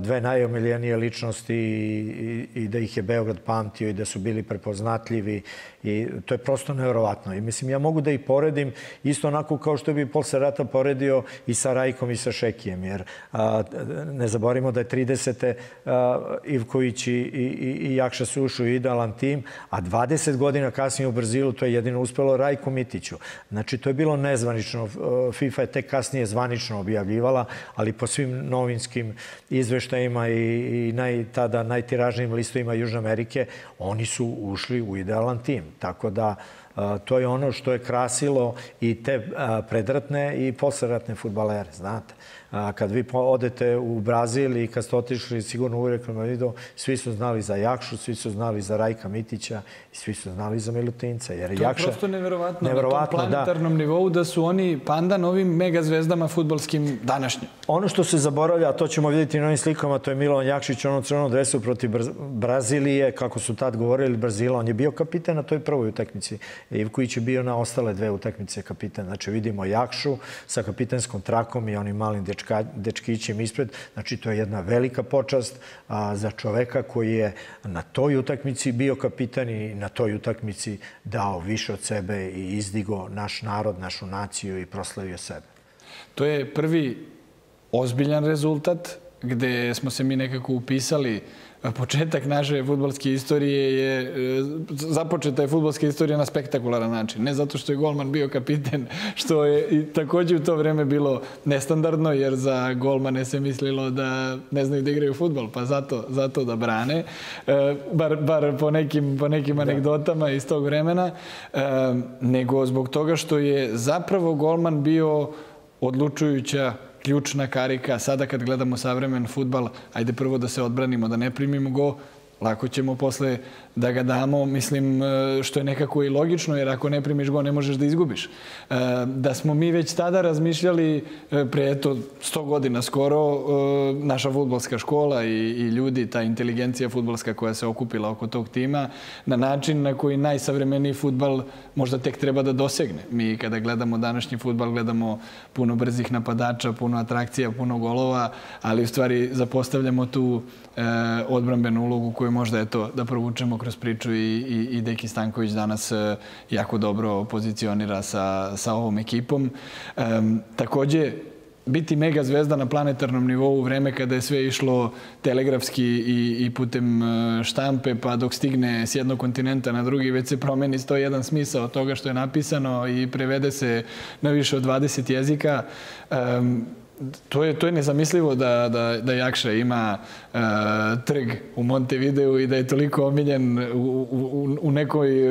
dve najomiljenije ličnosti i, i da ih je Beograd pamtio i da su bili prepoznatljivi i to je prosto nevjerovatno. I mislim, ja mogu da ih poredim isto onako kao što bi posle rata poredio i sa Rajkom i sa Šekijem, jer a, ne zaborimo da je 30. A, Ivković i, i, i Jakša su ušli u idealan tim, a 20 godina kasnije u Brazilu to je jedino uspelo Rajku Mitiću. Znači, to je bilo nezvanično. FIFA je tek kasnije zvanično objavljivala, ali po svim novinskim izveštajima i, i naj, tada najtiražnijim listovima Južne Amerike, oni su ušli u idealan tim. Tako da, To je ono što je krasilo i te predratne i posleratne futbalere, znate. Kad vi odete u Brazil i kad ste otišli sigurno u Reklamavido, svi su znali za Jakšu, svi su znali za Rajka Mitića i svi su znali za Milutinca. Jer to je Jakša, prosto neverovatno, neverovatno na tom da. planetarnom da. nivou da su oni pandan ovim mega zvezdama futbolskim današnjim. Ono što se zaboravlja, a to ćemo vidjeti na ovim slikama, to je Milovan Jakšić, ono crvenom dresu protiv Brazilije, kako su tad govorili Brazila. On je bio kapiten na toj prvoj utakmici. Ivković je bio na ostale dve utakmice kapiten. Znači vidimo Jakšu sa kapitenskom trakom i onim malim dečka, dečkićem ispred. Znači, to je jedna velika počast a, za čoveka koji je na toj utakmici bio kapitan i na toj utakmici dao više od sebe i izdigo naš narod, našu naciju i proslavio sebe. To je prvi ozbiljan rezultat gde smo se mi nekako upisali početak naše futbolske istorije je, e, započeta je futbolska istorija na spektakularan način. Ne zato što je golman bio kapiten, što je i takođe u to vreme bilo nestandardno, jer za golmane se mislilo da ne znaju da igraju futbol, pa zato, zato da brane. E, bar, bar po nekim, po nekim anegdotama iz tog vremena. E, nego zbog toga što je zapravo golman bio odlučujuća ključna karika. Sada kad gledamo savremen futbal, ajde prvo da se odbranimo, da ne primimo go, lako ćemo posle da ga damo, mislim, e, što je nekako i logično, jer ako ne primiš go, ne možeš da izgubiš. E, da smo mi već tada razmišljali, e, pre eto 100 godina skoro, naša futbolska škola i, i ljudi, ta inteligencija futbolska koja se okupila oko tog tima, na način na koji najsavremeniji futbal možda tek treba da dosegne. Mi kada gledamo današnji futbal, gledamo puno brzih napadača, puno atrakcija, puno golova, ali u stvari zapostavljamo tu odbrambenu ulogu koju možda, eto, da provučemo kroz priču i, i, i Deki Stanković danas e, jako dobro pozicionira sa, sa ovom ekipom. Um, takođe, biti mega zvezda na planetarnom nivou u vreme kada je sve išlo telegrafski i, i putem e, štampe, pa dok stigne s jednog kontinenta na drugi, već se promeni 101 smisao toga što je napisano i prevede se na više od 20 jezika. Um, to je, to je nezamislivo da, da, da Jakša ima uh, trg u Montevideo i da je toliko omiljen u, u, u nekoj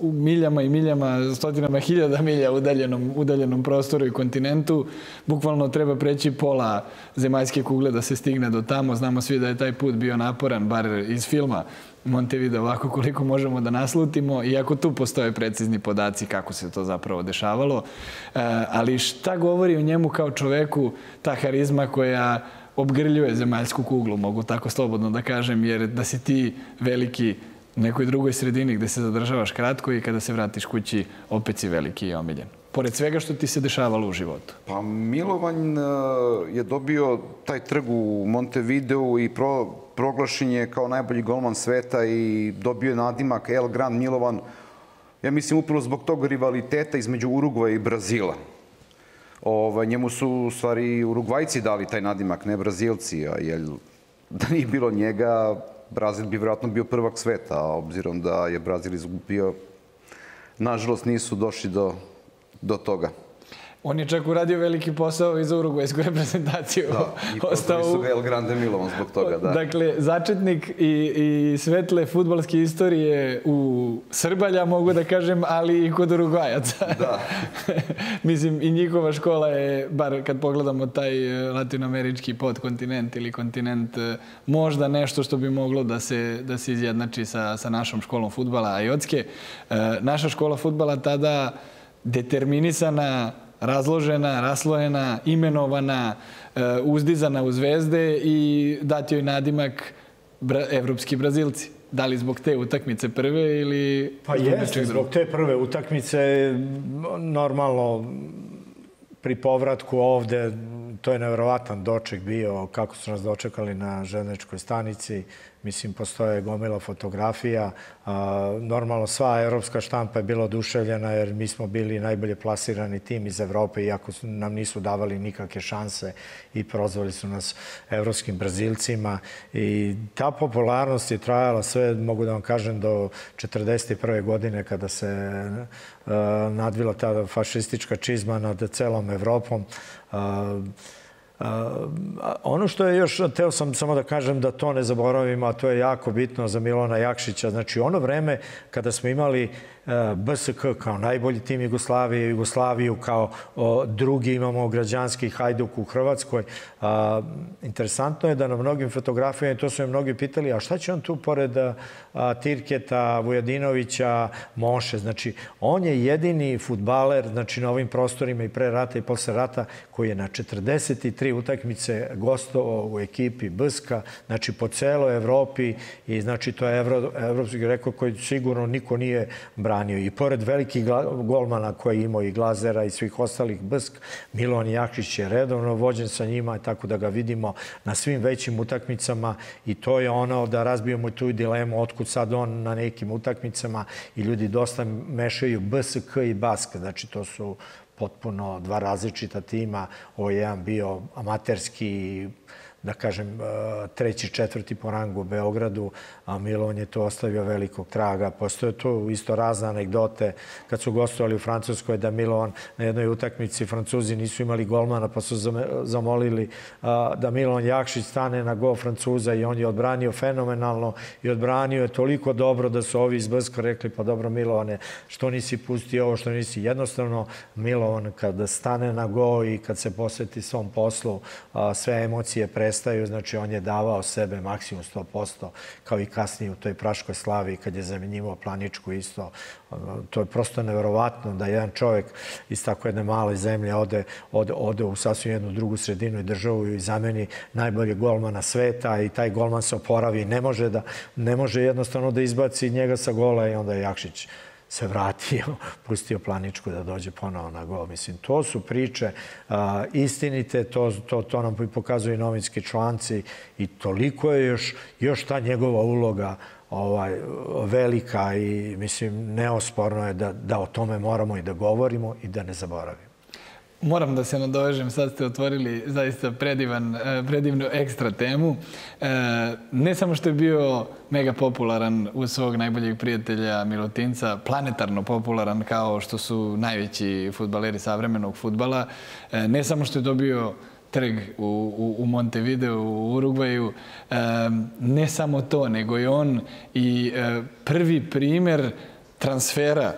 u miljama i miljama, stotinama hiljada milja udaljenom, udaljenom prostoru i kontinentu. Bukvalno treba preći pola zemaljske kugle da se stigne do tamo. Znamo svi da je taj put bio naporan, bar iz filma. Montevideo ovako koliko možemo da naslutimo, iako tu postoje precizni podaci kako se to zapravo dešavalo. E, ali šta govori o njemu kao čoveku ta harizma koja obgrljuje zemaljsku kuglu, mogu tako slobodno da kažem, jer da si ti veliki u nekoj drugoj sredini gde se zadržavaš kratko i kada se vratiš kući opet si veliki i omiljen. Pored svega što ti se dešavalo u životu. Pa Milovan e, je dobio taj trg u Montevideo i pro, proglašen je kao najbolji golman sveta i dobio je nadimak El Gran Milovan, ja mislim upravo zbog tog rivaliteta između Urugvaja i Brazila. Ovaj, njemu su u stvari Urugvajci dali taj nadimak, ne Brazilci, a jer da nije bilo njega, Brazil bi vjerojatno bio prvak sveta, a obzirom da je Brazil izgubio, nažalost nisu došli do, do toga. On je čak uradio veliki posao i za urugvajsku reprezentaciju. Da, i Ostao su ga El Grande Milovan zbog toga, da. Dakle, začetnik i, i svetle futbalske istorije u Srbalja, mogu da kažem, ali i kod Urugvajaca. Da. Mislim, i njihova škola je, bar kad pogledamo taj e, latinoamerički podkontinent ili kontinent, e, možda nešto što bi moglo da se, da se izjednači sa, sa našom školom futbala Ajotske. E, naša škola futbala tada determinisana razložena, raslojena, imenovana, e, uzdizana u zvezde i dati joj nadimak bra, evropski Brazilci. Da li zbog te utakmice prve ili... Pa jeste, zbog te prve utakmice normalno pri povratku ovde to je nevjerovatan doček bio kako su nas dočekali na železničkoj stanici. Mislim, postoje gomila fotografija. normalno, sva evropska štampa je bila oduševljena jer mi smo bili najbolje plasirani tim iz Evrope, iako nam nisu davali nikakve šanse i prozvali su nas evropskim Brazilcima. I ta popularnost je trajala sve, mogu da vam kažem, do 41. godine kada se nadvila ta fašistička čizma nad celom Evropom. Ono što je još, teo sam samo da kažem da to ne zaboravimo, a to je jako bitno za Milona Jakšića. Znači, ono vreme kada smo imali BSK kao najbolji tim Jugoslavije, Jugoslaviju kao drugi imamo građanski Hajduk u Hrvatskoj. interesantno je da na mnogim fotografijama, to su me mnogi pitali, a šta će on tu pored Tirketa, Vujadinovića, Moše? Znači, on je jedini futbaler znači, na ovim prostorima i pre rata i posle rata koji je na 43 utakmice gostovao u ekipi BSK, znači po celoj Evropi i znači to je evro, evropski rekord koji sigurno niko nije branio branio. I pored velikih golmana koje imao i Glazera i svih ostalih Bsk, Milovan Jakšić je redovno vođen sa njima, tako da ga vidimo na svim većim utakmicama i to je ono da razbijemo tu dilemu otkud sad on na nekim utakmicama i ljudi dosta mešaju BSK i Bask. Znači to su potpuno dva različita tima. Ovo je jedan bio amaterski da kažem, treći, četvrti po rangu u Beogradu, a Milovan je to ostavio velikog traga. Postoje tu isto razne anegdote kad su gostovali u Francuskoj da Milovan na jednoj utakmici Francuzi nisu imali golmana pa su zamolili da Milovan Jakšić stane na gol Francuza i on je odbranio fenomenalno i odbranio je toliko dobro da su ovi iz Brska rekli pa dobro Milovane što nisi pustio ovo što nisi jednostavno Milovan kada stane na go i kad se posveti svom poslu sve emocije prestaju znači on je davao sebe maksimum 100% kao i kasnije u toj Praškoj slavi kad je zamenjivao Planičku isto. To je prosto neverovatno da jedan čovjek iz tako jedne male zemlje ode, ode, ode u sasvim jednu drugu sredinu i državu i zameni najbolje golmana sveta i taj golman se oporavi. Ne može, da, ne može jednostavno da izbaci njega sa gola i onda je Jakšić se vratio, pustio Planičku da dođe ponovo na gol. Mislim, to su priče a, istinite, to, to, to nam pokazuju novinski članci i toliko je još, još ta njegova uloga ovaj, velika i mislim neosporno je da, da o tome moramo i da govorimo i da ne zaboravimo. Moram da se nadovežem, sad ste otvorili zaista predivan, e, predivnu ekstra temu. E, ne samo što je bio mega popularan u svog najboljeg prijatelja Milutinca, planetarno popularan kao što su najveći futbaleri savremenog futbala, e, ne samo što je dobio trg u, u, u Montevideo, u Urugvaju. ne samo to, nego je on i prvi primer transfera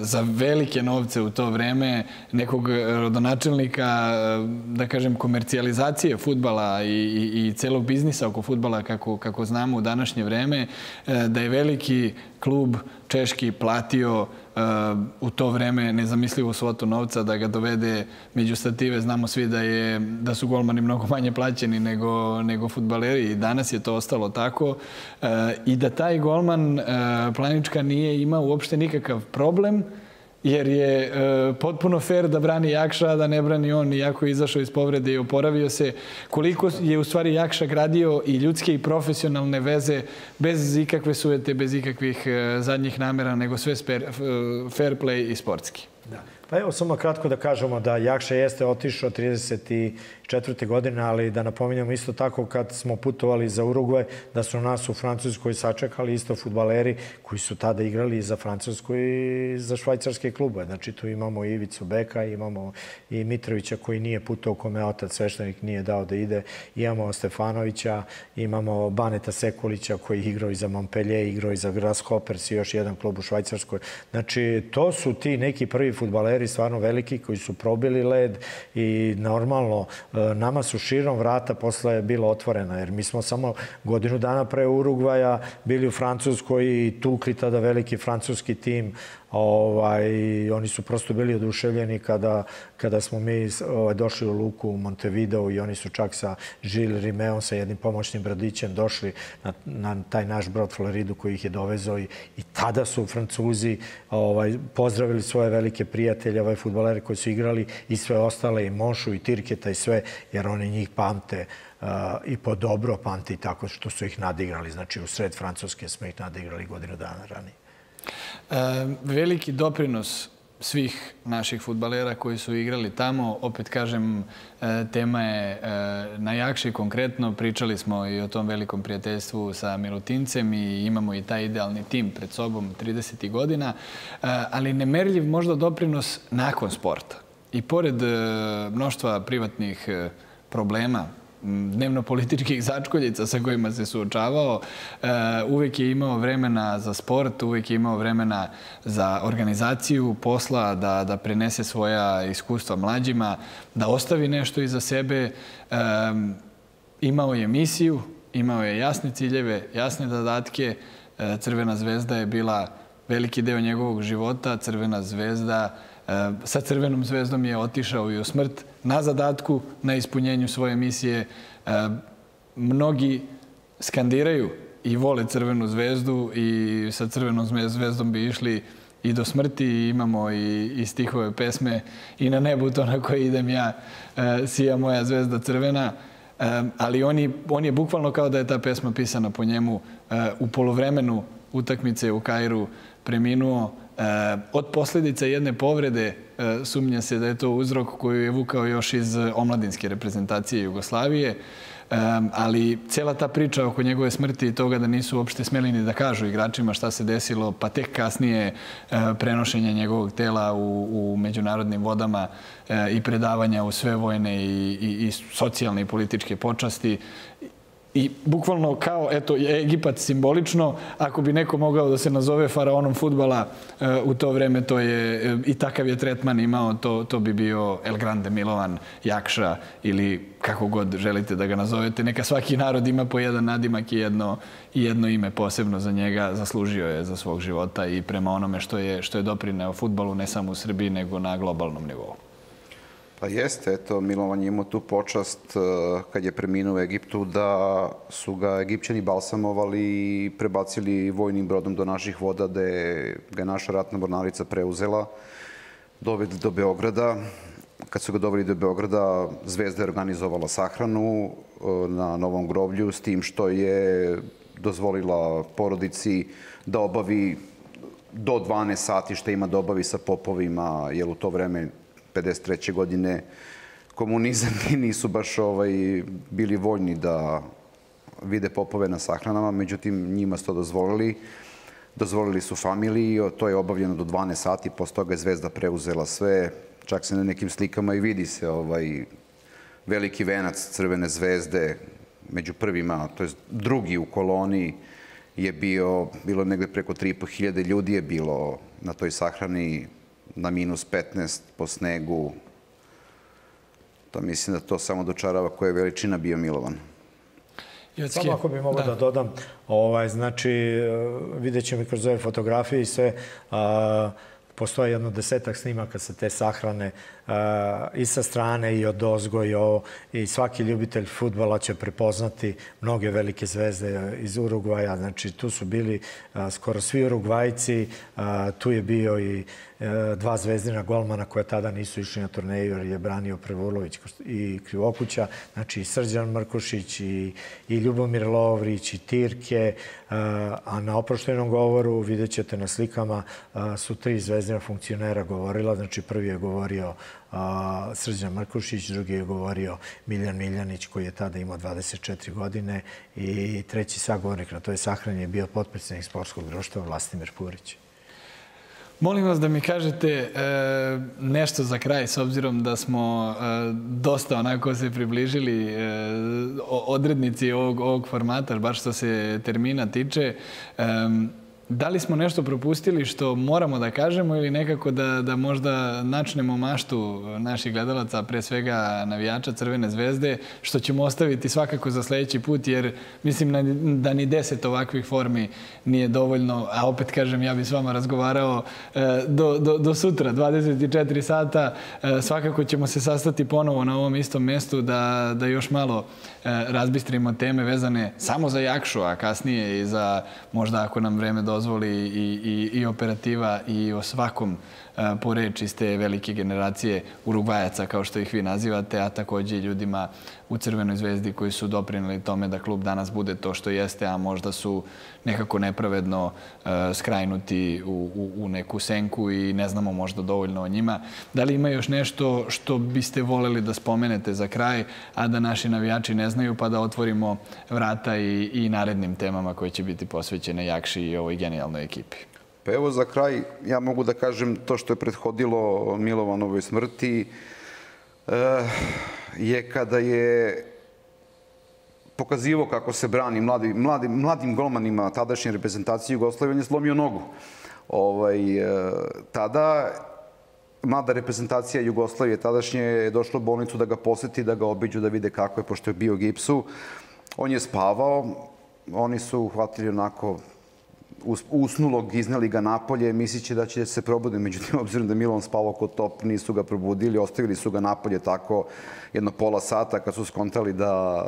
za velike novce u to vreme nekog rodonačelnika, e, da kažem, komercijalizacije futbala i, i, i celog biznisa oko futbala kako, kako znamo u današnje vreme, e, da je veliki klub Češki platio uh, u to vreme nezamislivu svotu novca da ga dovede među stative. Znamo svi da, je, da su golmani mnogo manje plaćeni nego, nego futbaleri i danas je to ostalo tako. Uh, I da taj golman uh, Planička nije imao uopšte nikakav problem jer je e, potpuno fair da brani Jakša, da ne brani on, iako je izašao iz povrede i oporavio se. Koliko je u stvari Jakša gradio i ljudske i profesionalne veze bez ikakve sujete, bez ikakvih e, zadnjih namera, nego sve sper, fair play i sportski. Da. Pa evo samo kratko da kažemo da Jakša jeste otišao 34. godine, ali da napominjamo isto tako kad smo putovali za Urugvaj, da su nas u Francuskoj sačekali isto futbaleri koji su tada igrali za Francusku i za švajcarske klube. Znači tu imamo Ivicu Beka, imamo i Mitrovića koji nije putao kome otac sveštenik nije dao da ide, imamo Stefanovića, imamo Baneta Sekulića koji igrao i za Montpellier, igrao i za Grasshoppers i još jedan klub u Švajcarskoj. Znači to su ti neki prvi futbaleri stvarno veliki koji su probili led i normalno e, nama su širom vrata posle bilo otvorena jer mi smo samo godinu dana pre Urugvaja bili u Francuskoj i tukli tada veliki francuski tim Ovaj, oni su prosto bili oduševljeni kada, kada smo mi ovaj, došli u luku u Montevideo i oni su čak sa Žil Rimeom, sa jednim pomoćnim bradićem došli na, na taj naš brod Floridu koji ih je dovezao i, i tada su Francuzi ovaj, pozdravili svoje velike prijatelje, ovaj futbolere koji su igrali i sve ostale, i Mošu, i Tirketa i sve, jer oni njih pamte uh, i po dobro pamti tako što su ih nadigrali. Znači, u sred Francuske smo ih nadigrali godinu dana ranije. E, veliki doprinos svih naših futbalera koji su igrali tamo. Opet kažem, e, tema je e, najjakše konkretno. Pričali smo i o tom velikom prijateljstvu sa Milutincem i imamo i taj idealni tim pred sobom 30. godina, ali nemerljiv možda doprinos nakon sporta. I pored mnoštva privatnih problema dnevno političkih začkoljica sa kojima se suočavao. E, uvek je imao vremena za sport, uvek je imao vremena za organizaciju posla, da, da prenese svoja iskustva mlađima, da ostavi nešto iza sebe. E, imao je misiju, imao je jasne ciljeve, jasne zadatke. E, Crvena zvezda je bila veliki deo njegovog života. Crvena zvezda sa Crvenom zvezdom je otišao i u smrt na zadatku, na ispunjenju svoje misije. Mnogi skandiraju i vole Crvenu zvezdu i sa Crvenom zvezdom bi išli i do smrti imamo i, i stihove pesme i na nebu to na koje idem ja sija moja zvezda crvena ali on je, on je bukvalno kao da je ta pesma pisana po njemu u polovremenu utakmice u Kairu preminuo Od posljedica jedne povrede sumnja se da je to uzrok koju je vukao još iz omladinske reprezentacije Jugoslavije. Um, ali cela ta priča oko njegove smrti i toga da nisu uopšte smeli ni da kažu igračima šta se desilo, pa tek kasnije uh, prenošenje njegovog tela u, u međunarodnim vodama uh, i predavanja u sve vojne i, i, i socijalne i političke počasti I bukvalno kao, eto, Egipat simbolično, ako bi neko mogao da se nazove faraonom futbala uh, u to vreme, to je, uh, i takav je tretman imao, to, to bi bio El Grande Milovan, Jakša ili kako god želite da ga nazovete. Neka svaki narod ima po jedan nadimak i jedno, i jedno ime posebno za njega, zaslužio je za svog života i prema onome što je, što je doprineo futbalu, ne samo u Srbiji, nego na globalnom nivou. Pa jeste, eto, Milovan je imao tu počast uh, kad je preminuo u Egiptu da su ga Egipćani balsamovali i prebacili vojnim brodom do naših voda da je ga naša ratna mornarica preuzela, doveli do Beograda. Kad su ga doveli do Beograda, Zvezda je organizovala sahranu uh, na Novom groblju s tim što je dozvolila porodici da obavi do 12 sati što ima da obavi sa popovima, jer u to vreme 53. godine komunizam nisu baš ovaj, bili voljni da vide popove na sahranama, međutim njima su to dozvolili. Dozvolili su familiji, to je obavljeno do 12 sati, posle toga je Zvezda preuzela sve, čak se na nekim slikama i vidi se ovaj veliki venac Crvene zvezde među prvima, to je drugi u koloni je bio, bilo negde preko 3.500 ljudi je bilo na toj sahrani, na minus 15 po snegu. To mislim da to samo dočarava koja je veličina bio Milovan. Jocki. Samo ako bi mogao da. da dodam, ovaj, znači, vidjet ćemo kroz ove fotografije i sve, a, postoje jedno desetak snimaka sa te sahrane i sa strane i od ozgo i ovo. I svaki ljubitelj futbala će prepoznati mnoge velike zvezde iz Urugvaja. Znači, tu su bili skoro svi Urugvajci. Tu je bio i e, dva zvezdina golmana koja tada nisu išli na turneju jer je branio Prevulović i Krivokuća. Znači, i Srđan Mrkošić i, i Ljubomir Lovrić i Tirke. A na oproštenom govoru vidjet ćete na slikama su tri zvezdina funkcionera govorila. Znači, prvi je govorio a, Srđan Markušić, drugi je govorio Miljan Miljanić koji je tada imao 24 godine i treći sagovornik na toj sahrani je bio potpredsjednik sportskog društva Vlastimir Purić. Molim vas da mi kažete e, nešto za kraj, s obzirom da smo e, dosta onako se približili e, odrednici ovog, ovog formata, baš što se termina tiče. Da li smo nešto propustili što moramo da kažemo ili nekako da, da možda načnemo maštu naših gledalaca, pre svega navijača Crvene zvezde, što ćemo ostaviti svakako za sledeći put, jer mislim da ni deset ovakvih formi nije dovoljno, a opet kažem, ja bih s vama razgovarao e, do, do, do sutra, 24 sata, e, svakako ćemo se sastati ponovo na ovom istom mestu da, da još malo e, razbistrimo teme vezane samo za Jakšu, a kasnije i za možda ako nam vreme dozvoli dozvoli i, i, i operativa i o svakom e, po reči iz te velike generacije Urugvajaca, kao što ih vi nazivate, a takođe i ljudima u Crvenoj zvezdi koji su doprinali tome da klub danas bude to što jeste, a možda su nekako nepravedno uh, skrajnuti u, u, u neku senku i ne znamo možda dovoljno o njima. Da li ima još nešto što biste voleli da spomenete za kraj, a da naši navijači ne znaju, pa da otvorimo vrata i, i narednim temama koje će biti posvećene Jakši i ovoj genijalnoj ekipi? Pa evo za kraj, ja mogu da kažem to što je prethodilo Milovanovoj smrti, je kada je pokazivo kako se brani mladi, mladi, mladim golmanima tadašnje reprezentacije Jugoslavije, on je slomio nogu. Ovaj, e, tada mlada reprezentacija Jugoslavije tadašnje je došla u bolnicu da ga poseti, da ga obiđu, da vide kako je, pošto je bio gipsu. On je spavao, oni su uhvatili onako usnulog, izneli ga napolje, misliće da će se probudi. Međutim, obzirom da Milan spavao kod top, nisu ga probudili, ostavili su ga napolje tako jedno pola sata kad su skontali da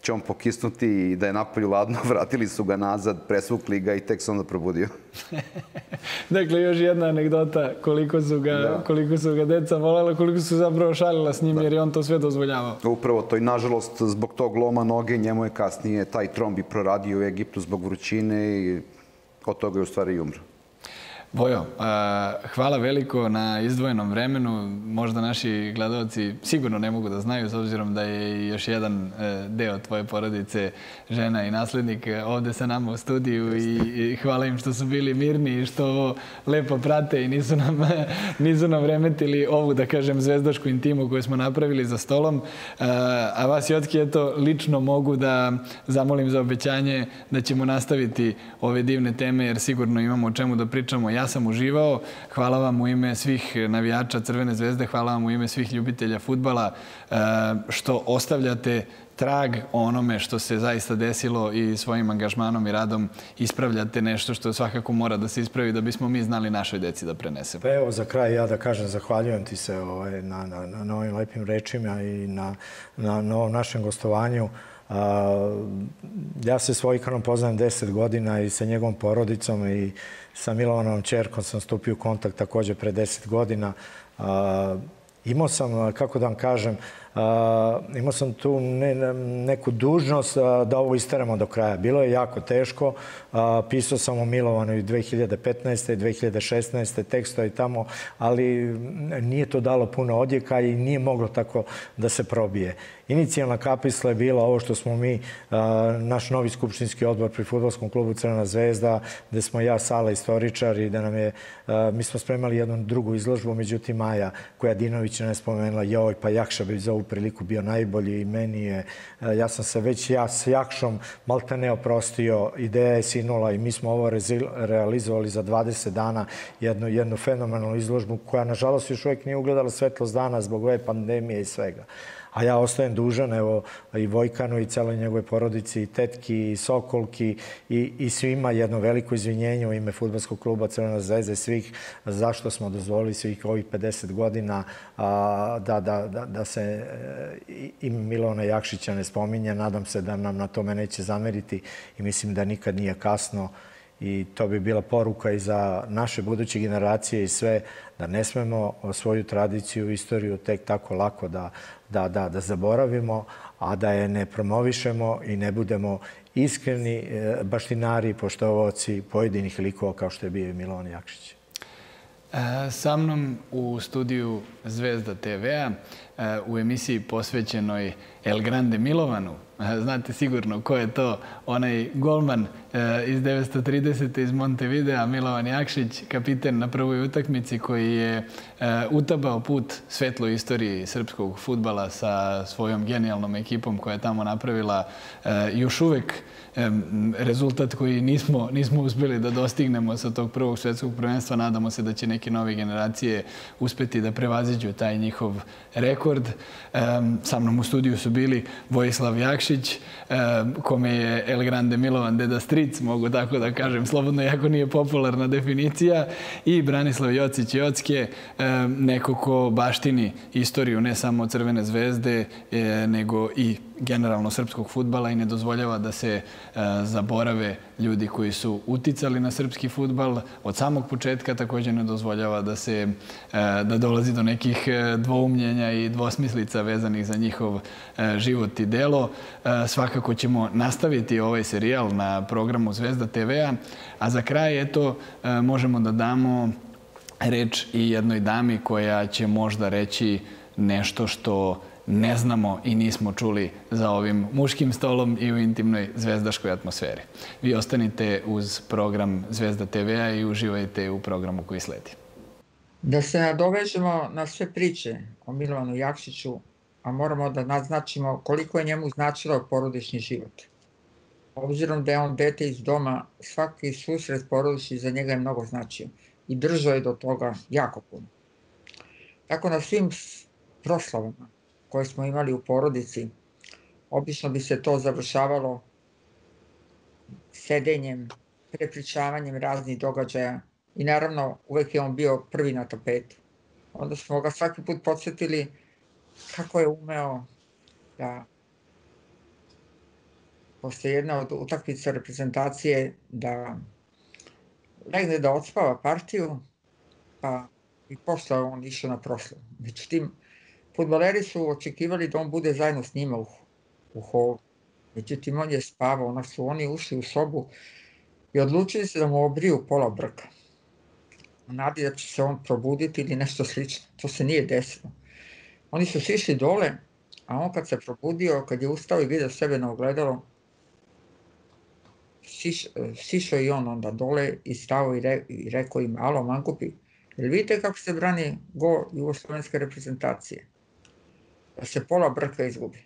će on pokisnuti i da je napolju ladno, vratili su ga nazad, presvukli ga i tek se onda probudio. dakle, još jedna anegdota koliko su ga, da. koliko su ga deca volela, koliko su zapravo šalila s njim, da. jer je on to sve dozvoljavao. Upravo to i nažalost zbog tog loma noge njemu je kasnije taj trombi proradio u Egiptu zbog vrućine i od toga je u stvari i umro. Vojo, hvala veliko na izdvojenom vremenu. Možda naši gledalci sigurno ne mogu da znaju, s obzirom da je još jedan e, deo tvoje porodice, žena i naslednik, e, ovde sa nama u studiju i hvala im što su bili mirni i što ovo lepo prate i nisu nam, nisu nam remetili ovu, da kažem, zvezdašku intimu koju smo napravili za stolom. A vas, Jotki, eto, lično mogu da zamolim za obećanje da ćemo nastaviti ove divne teme, jer sigurno imamo o čemu da pričamo. Ja sam uživao. Hvala vam u ime svih navijača Crvene zvezde, hvala vam u ime svih ljubitelja futbala e, što ostavljate trag onome što se zaista desilo i svojim angažmanom i radom ispravljate nešto što svakako mora da se ispravi da bismo mi znali našoj deci da prenesemo. Pa evo za kraj ja da kažem zahvaljujem ti se ovaj, na, na, na ovim lepim rečima i na, na, na ovom našem gostovanju. Ja se s Vojkanom poznajem 10 godina i sa njegovom porodicom i sa Milovanom čerkom sam stupio u kontakt takođe pre 10 godina. Imao sam, kako da vam kažem, imao sam tu ne, neku dužnost da ovo isteramo do kraja. Bilo je jako teško. Pisao sam o Milovanu i 2015. i 2016. teksto i tamo, ali nije to dalo puno odjeka i nije moglo tako da se probije. Inicijalna kapisla je bila ovo što smo mi, naš novi skupštinski odbor pri futbolskom klubu Crvena zvezda, gde smo ja, Sala, istoričar i da nam je, mi smo spremali jednu drugu izložbu, međutim Maja koja Dinović ne spomenula, joj, pa Jakša bi za ovu priliku bio najbolji i meni je, ja sam se već ja s Jakšom malta ne oprostio, ideja je sinula i mi smo ovo realizovali za 20 dana, jednu, jednu fenomenalnu izložbu koja nažalost još uvijek nije ugledala svetlost dana zbog ove pandemije i svega a ja ostajem dužan, evo, i Vojkanu i celoj njegove porodici, i tetki, i Sokolki, i, i svima jedno veliko izvinjenje u ime futbolskog kluba Crvena zvezda i svih, zašto smo dozvolili svih ovih 50 godina a, da, da, da, da se e, ime Milona Jakšića ne spominje. Nadam se da nam na tome neće zameriti i mislim da nikad nije kasno i to bi bila poruka i za naše buduće generacije i sve, da ne smemo svoju tradiciju, istoriju tek tako lako da, da, da, da zaboravimo, a da je ne promovišemo i ne budemo iskreni e, baštinari, poštovoci pojedinih likova kao što je bio Milon Jakšić. E, sa mnom u studiju Zvezda TV-a e, u emisiji posvećenoj El Grande Milovanu. Znate sigurno ko je to, onaj golman iz 930. iz Montevidea, Milovan Jakšić, kapiten na prvoj utakmici koji je utabao put svetloj istoriji srpskog futbala sa svojom genijalnom ekipom koja je tamo napravila još uvek rezultat koji nismo, nismo uspeli da dostignemo sa tog prvog svetskog prvenstva. Nadamo se da će neke nove generacije uspeti da prevaziđu taj njihov rekord. Sa mnom u studiju su bili Vojislav Jakšić, kome je El Grande Milovan deda stric, mogu tako da kažem, slobodno jako nije popularna definicija, i Branislav Jocić Jocke, neko ko baštini istoriju ne samo Crvene zvezde, e, nego i generalno srpskog futbala i ne dozvoljava da se e, zaborave ljudi koji su uticali na srpski futbal od samog početka, takođe ne dozvoljava da se e, da dolazi do nekih e, dvoumljenja i dvosmislica vezanih za njihov život i delo. Svakako ćemo nastaviti ovaj serijal na programu Zvezda TV-a, a za kraj, eto, možemo da damo reč i jednoj dami koja će možda reći nešto što ne znamo i nismo čuli za ovim muškim stolom i u intimnoj zvezdaškoj atmosferi. Vi ostanite uz program Zvezda TV-a i uživajte u programu koji sledi. Da se nadovežemo na sve priče o Milovanu Jakšiću, a moramo da naznačimo koliko je njemu značilo porodični život. Obzirom da je on dete iz doma, svaki susret porodični za njega je mnogo značio i držao je do toga jako puno. Tako na svim proslavama, koje smo imali u porodici, obično bi se to završavalo sedenjem, prepričavanjem raznih događaja i naravno uvek je on bio prvi na tapetu. Onda smo ga svaki put podsjetili kako je umeo da posle jedne od utakmica reprezentacije da legne da odspava partiju, pa i posle on išao na proslavu. Međutim, Futbaleri su očekivali da on bude zajedno s njima u, u holu. Međutim, on je spavao, onda su oni ušli u sobu i odlučili se da mu obriju pola brka. nadi da će se on probuditi ili nešto slično. To se nije desilo. Oni su sišli dole, a on kad se probudio, kad je ustao i vidio sebe na ogledalo, siš, sišao i on onda dole i stao i, re, i rekao im, alo mankupi, jel vidite kako se brani go jugoslovenske reprezentacije? Da se pola brka izgubi.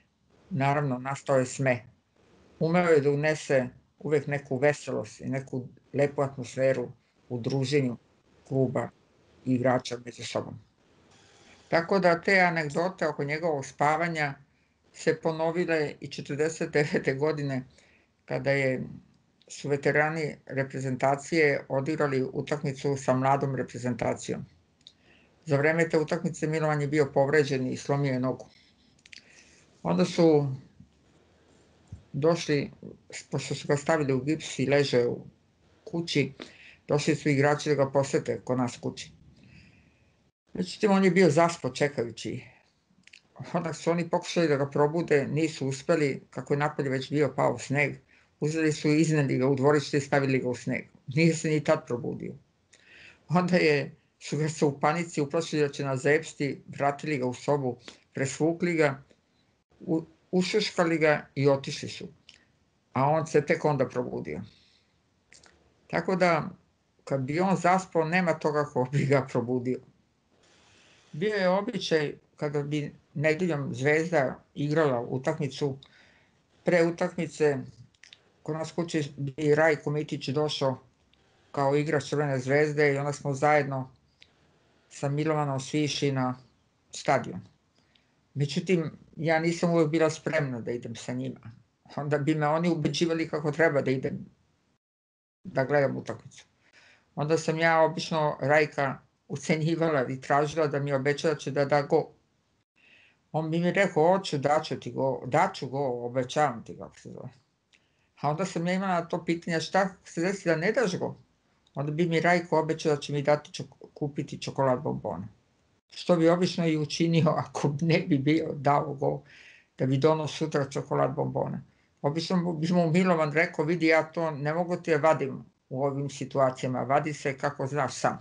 Naravno, nastao je sme. Umeo je da unese uvek neku veselost i neku lepu atmosferu u druženju kluba i igrača među sobom. Tako da te anegdote oko njegovog spavanja se ponovile i 49. godine kada je su veterani reprezentacije odigrali utakmicu sa mladom reprezentacijom. Za vreme te utakmice Milovan je bio povređen i slomio je nogu. Onda su došli, pošto su ga stavili u gips i leže u kući, došli su igrači da ga posete kod nas kući. Međutim, on je bio zaspo čekajući. Onda su oni pokušali da ga probude, nisu uspeli, kako je napolje već bio pao sneg, uzeli su i izneli ga u dvorište i stavili ga u sneg. Nije se ni tad probudio. Onda je, su ga se u panici uplašili da će nas zepsti, vratili ga u sobu, presvukli ga, ušuškali ga i otišli su. A on se tek onda probudio. Tako da, kad bi on zaspao, nema toga ko bi ga probudio. Bio je običaj kada bi nedeljom Zvezda igrala utakmicu, pre utakmice kod nas kući bi Rajko Mitić došao kao igrač Crvene zvezde i onda smo zajedno sa Milovanom svi išli na stadion. Međutim, ja nisam uvek bila spremna da idem sa njima. Onda bi me oni ubeđivali kako treba da idem da gledam utakmicu. Onda sam ja obično Rajka ucenjivala i tražila da mi obeća da će da da go. On bi mi rekao, hoću, daću ti go, daću go, obećavam ti zove. A onda sam ja imala to pitanje šta se desi da ne daš go? Onda bi mi Rajko obećao da će mi dati kupiti čokolad bombone. Što bi obično i učinio ako ne bi bio dao go da bi dono sutra čokolad bombone. Obično bi mu Milovan rekao, vidi ja to ne mogu ti je vadim u ovim situacijama, vadi se kako znaš sam.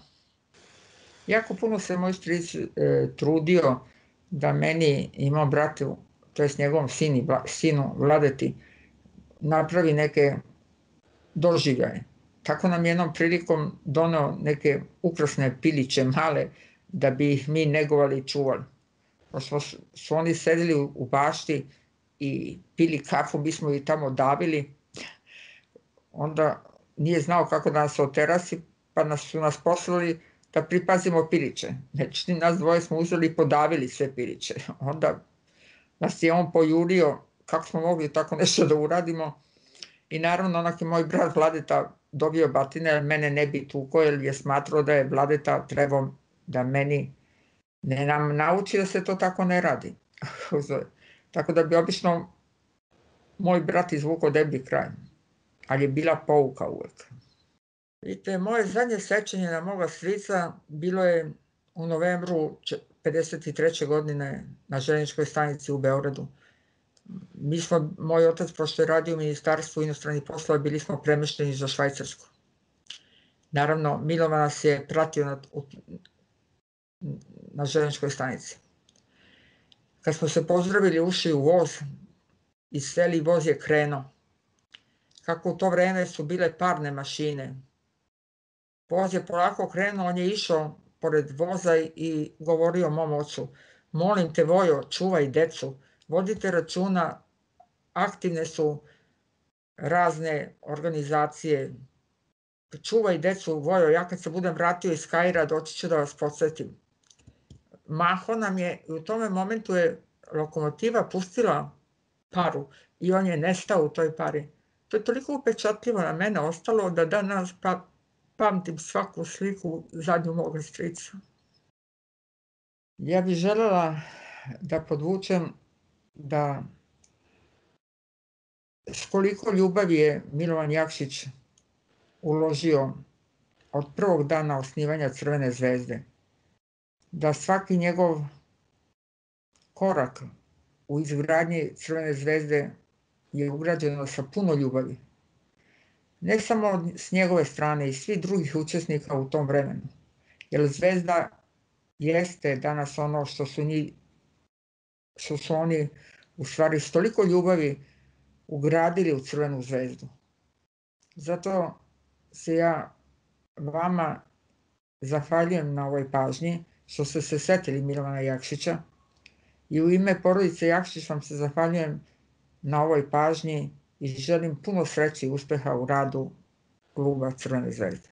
Jako puno se moj stric e, trudio da meni imao bratu, to jest njegovom sini, sinu Vladeti, napravi neke doživljaje. Tako nam jednom prilikom doneo neke ukrasne piliće male da bi ih mi negovali i čuvali. Pošto su oni sedeli u bašti i pili kafu, mi smo ih tamo davili, onda nije znao kako da nas oterasi, pa nas su nas poslali da pripazimo piliće. Međutim, nas dvoje smo uzeli i podavili sve piliće. Onda nas je on pojurio kako smo mogli tako nešto da uradimo. I naravno, onak je moj brat Vladeta dobio batine, mene ne bi tuko, jer je smatrao da je Vladeta trebao da meni ne nam nauči da se to tako ne radi. tako da bi obično moj brat izvukao deblji kraj. Ali je bila pouka uvek. Vidite, moje zadnje sećanje na moga strica bilo je u novembru 53. godine na željeničkoj stanici u Beogradu mi smo, moj otac, pošto je radio u Ministarstvu inostranih poslova, bili smo premešteni za Švajcarsku. Naravno, Milovan nas je pratio na, na želeničkoj stanici. Kad smo se pozdravili, ušli u voz i seli voz je krenuo. Kako u to vreme su bile parne mašine. Voz je polako krenuo, on je išao pored voza i govorio mom ocu, molim te Vojo, čuvaj decu, vodite računa, aktivne su razne organizacije, čuvaj decu, Vojo, ja kad se budem vratio iz Kaira, doći ću da vas podsjetim. Maho nam je, u tome momentu je lokomotiva pustila paru i on je nestao u toj pari. To je toliko upečatljivo na mene ostalo da danas pa, pamtim svaku sliku zadnju moga strica. Ja bih želela da podvučem da s koliko ljubavi je Milovan Jakšić uložio od prvog dana osnivanja Crvene zvezde, da svaki njegov korak u izgradnji Crvene zvezde je ugrađeno sa puno ljubavi. Ne samo s njegove strane i svih drugih učesnika u tom vremenu. Jer Zvezda jeste danas ono što su, njih, što su oni u stvari s toliko ljubavi ugradili u Crvenu zvezdu. Zato se ja vama zahvaljujem na ovoj pažnji što ste se setili Milovana Jakšića i u ime porodice Jakšić vam se zahvaljujem na ovoj pažnji i želim puno sreće i uspeha u radu kluba Crvene zvezde.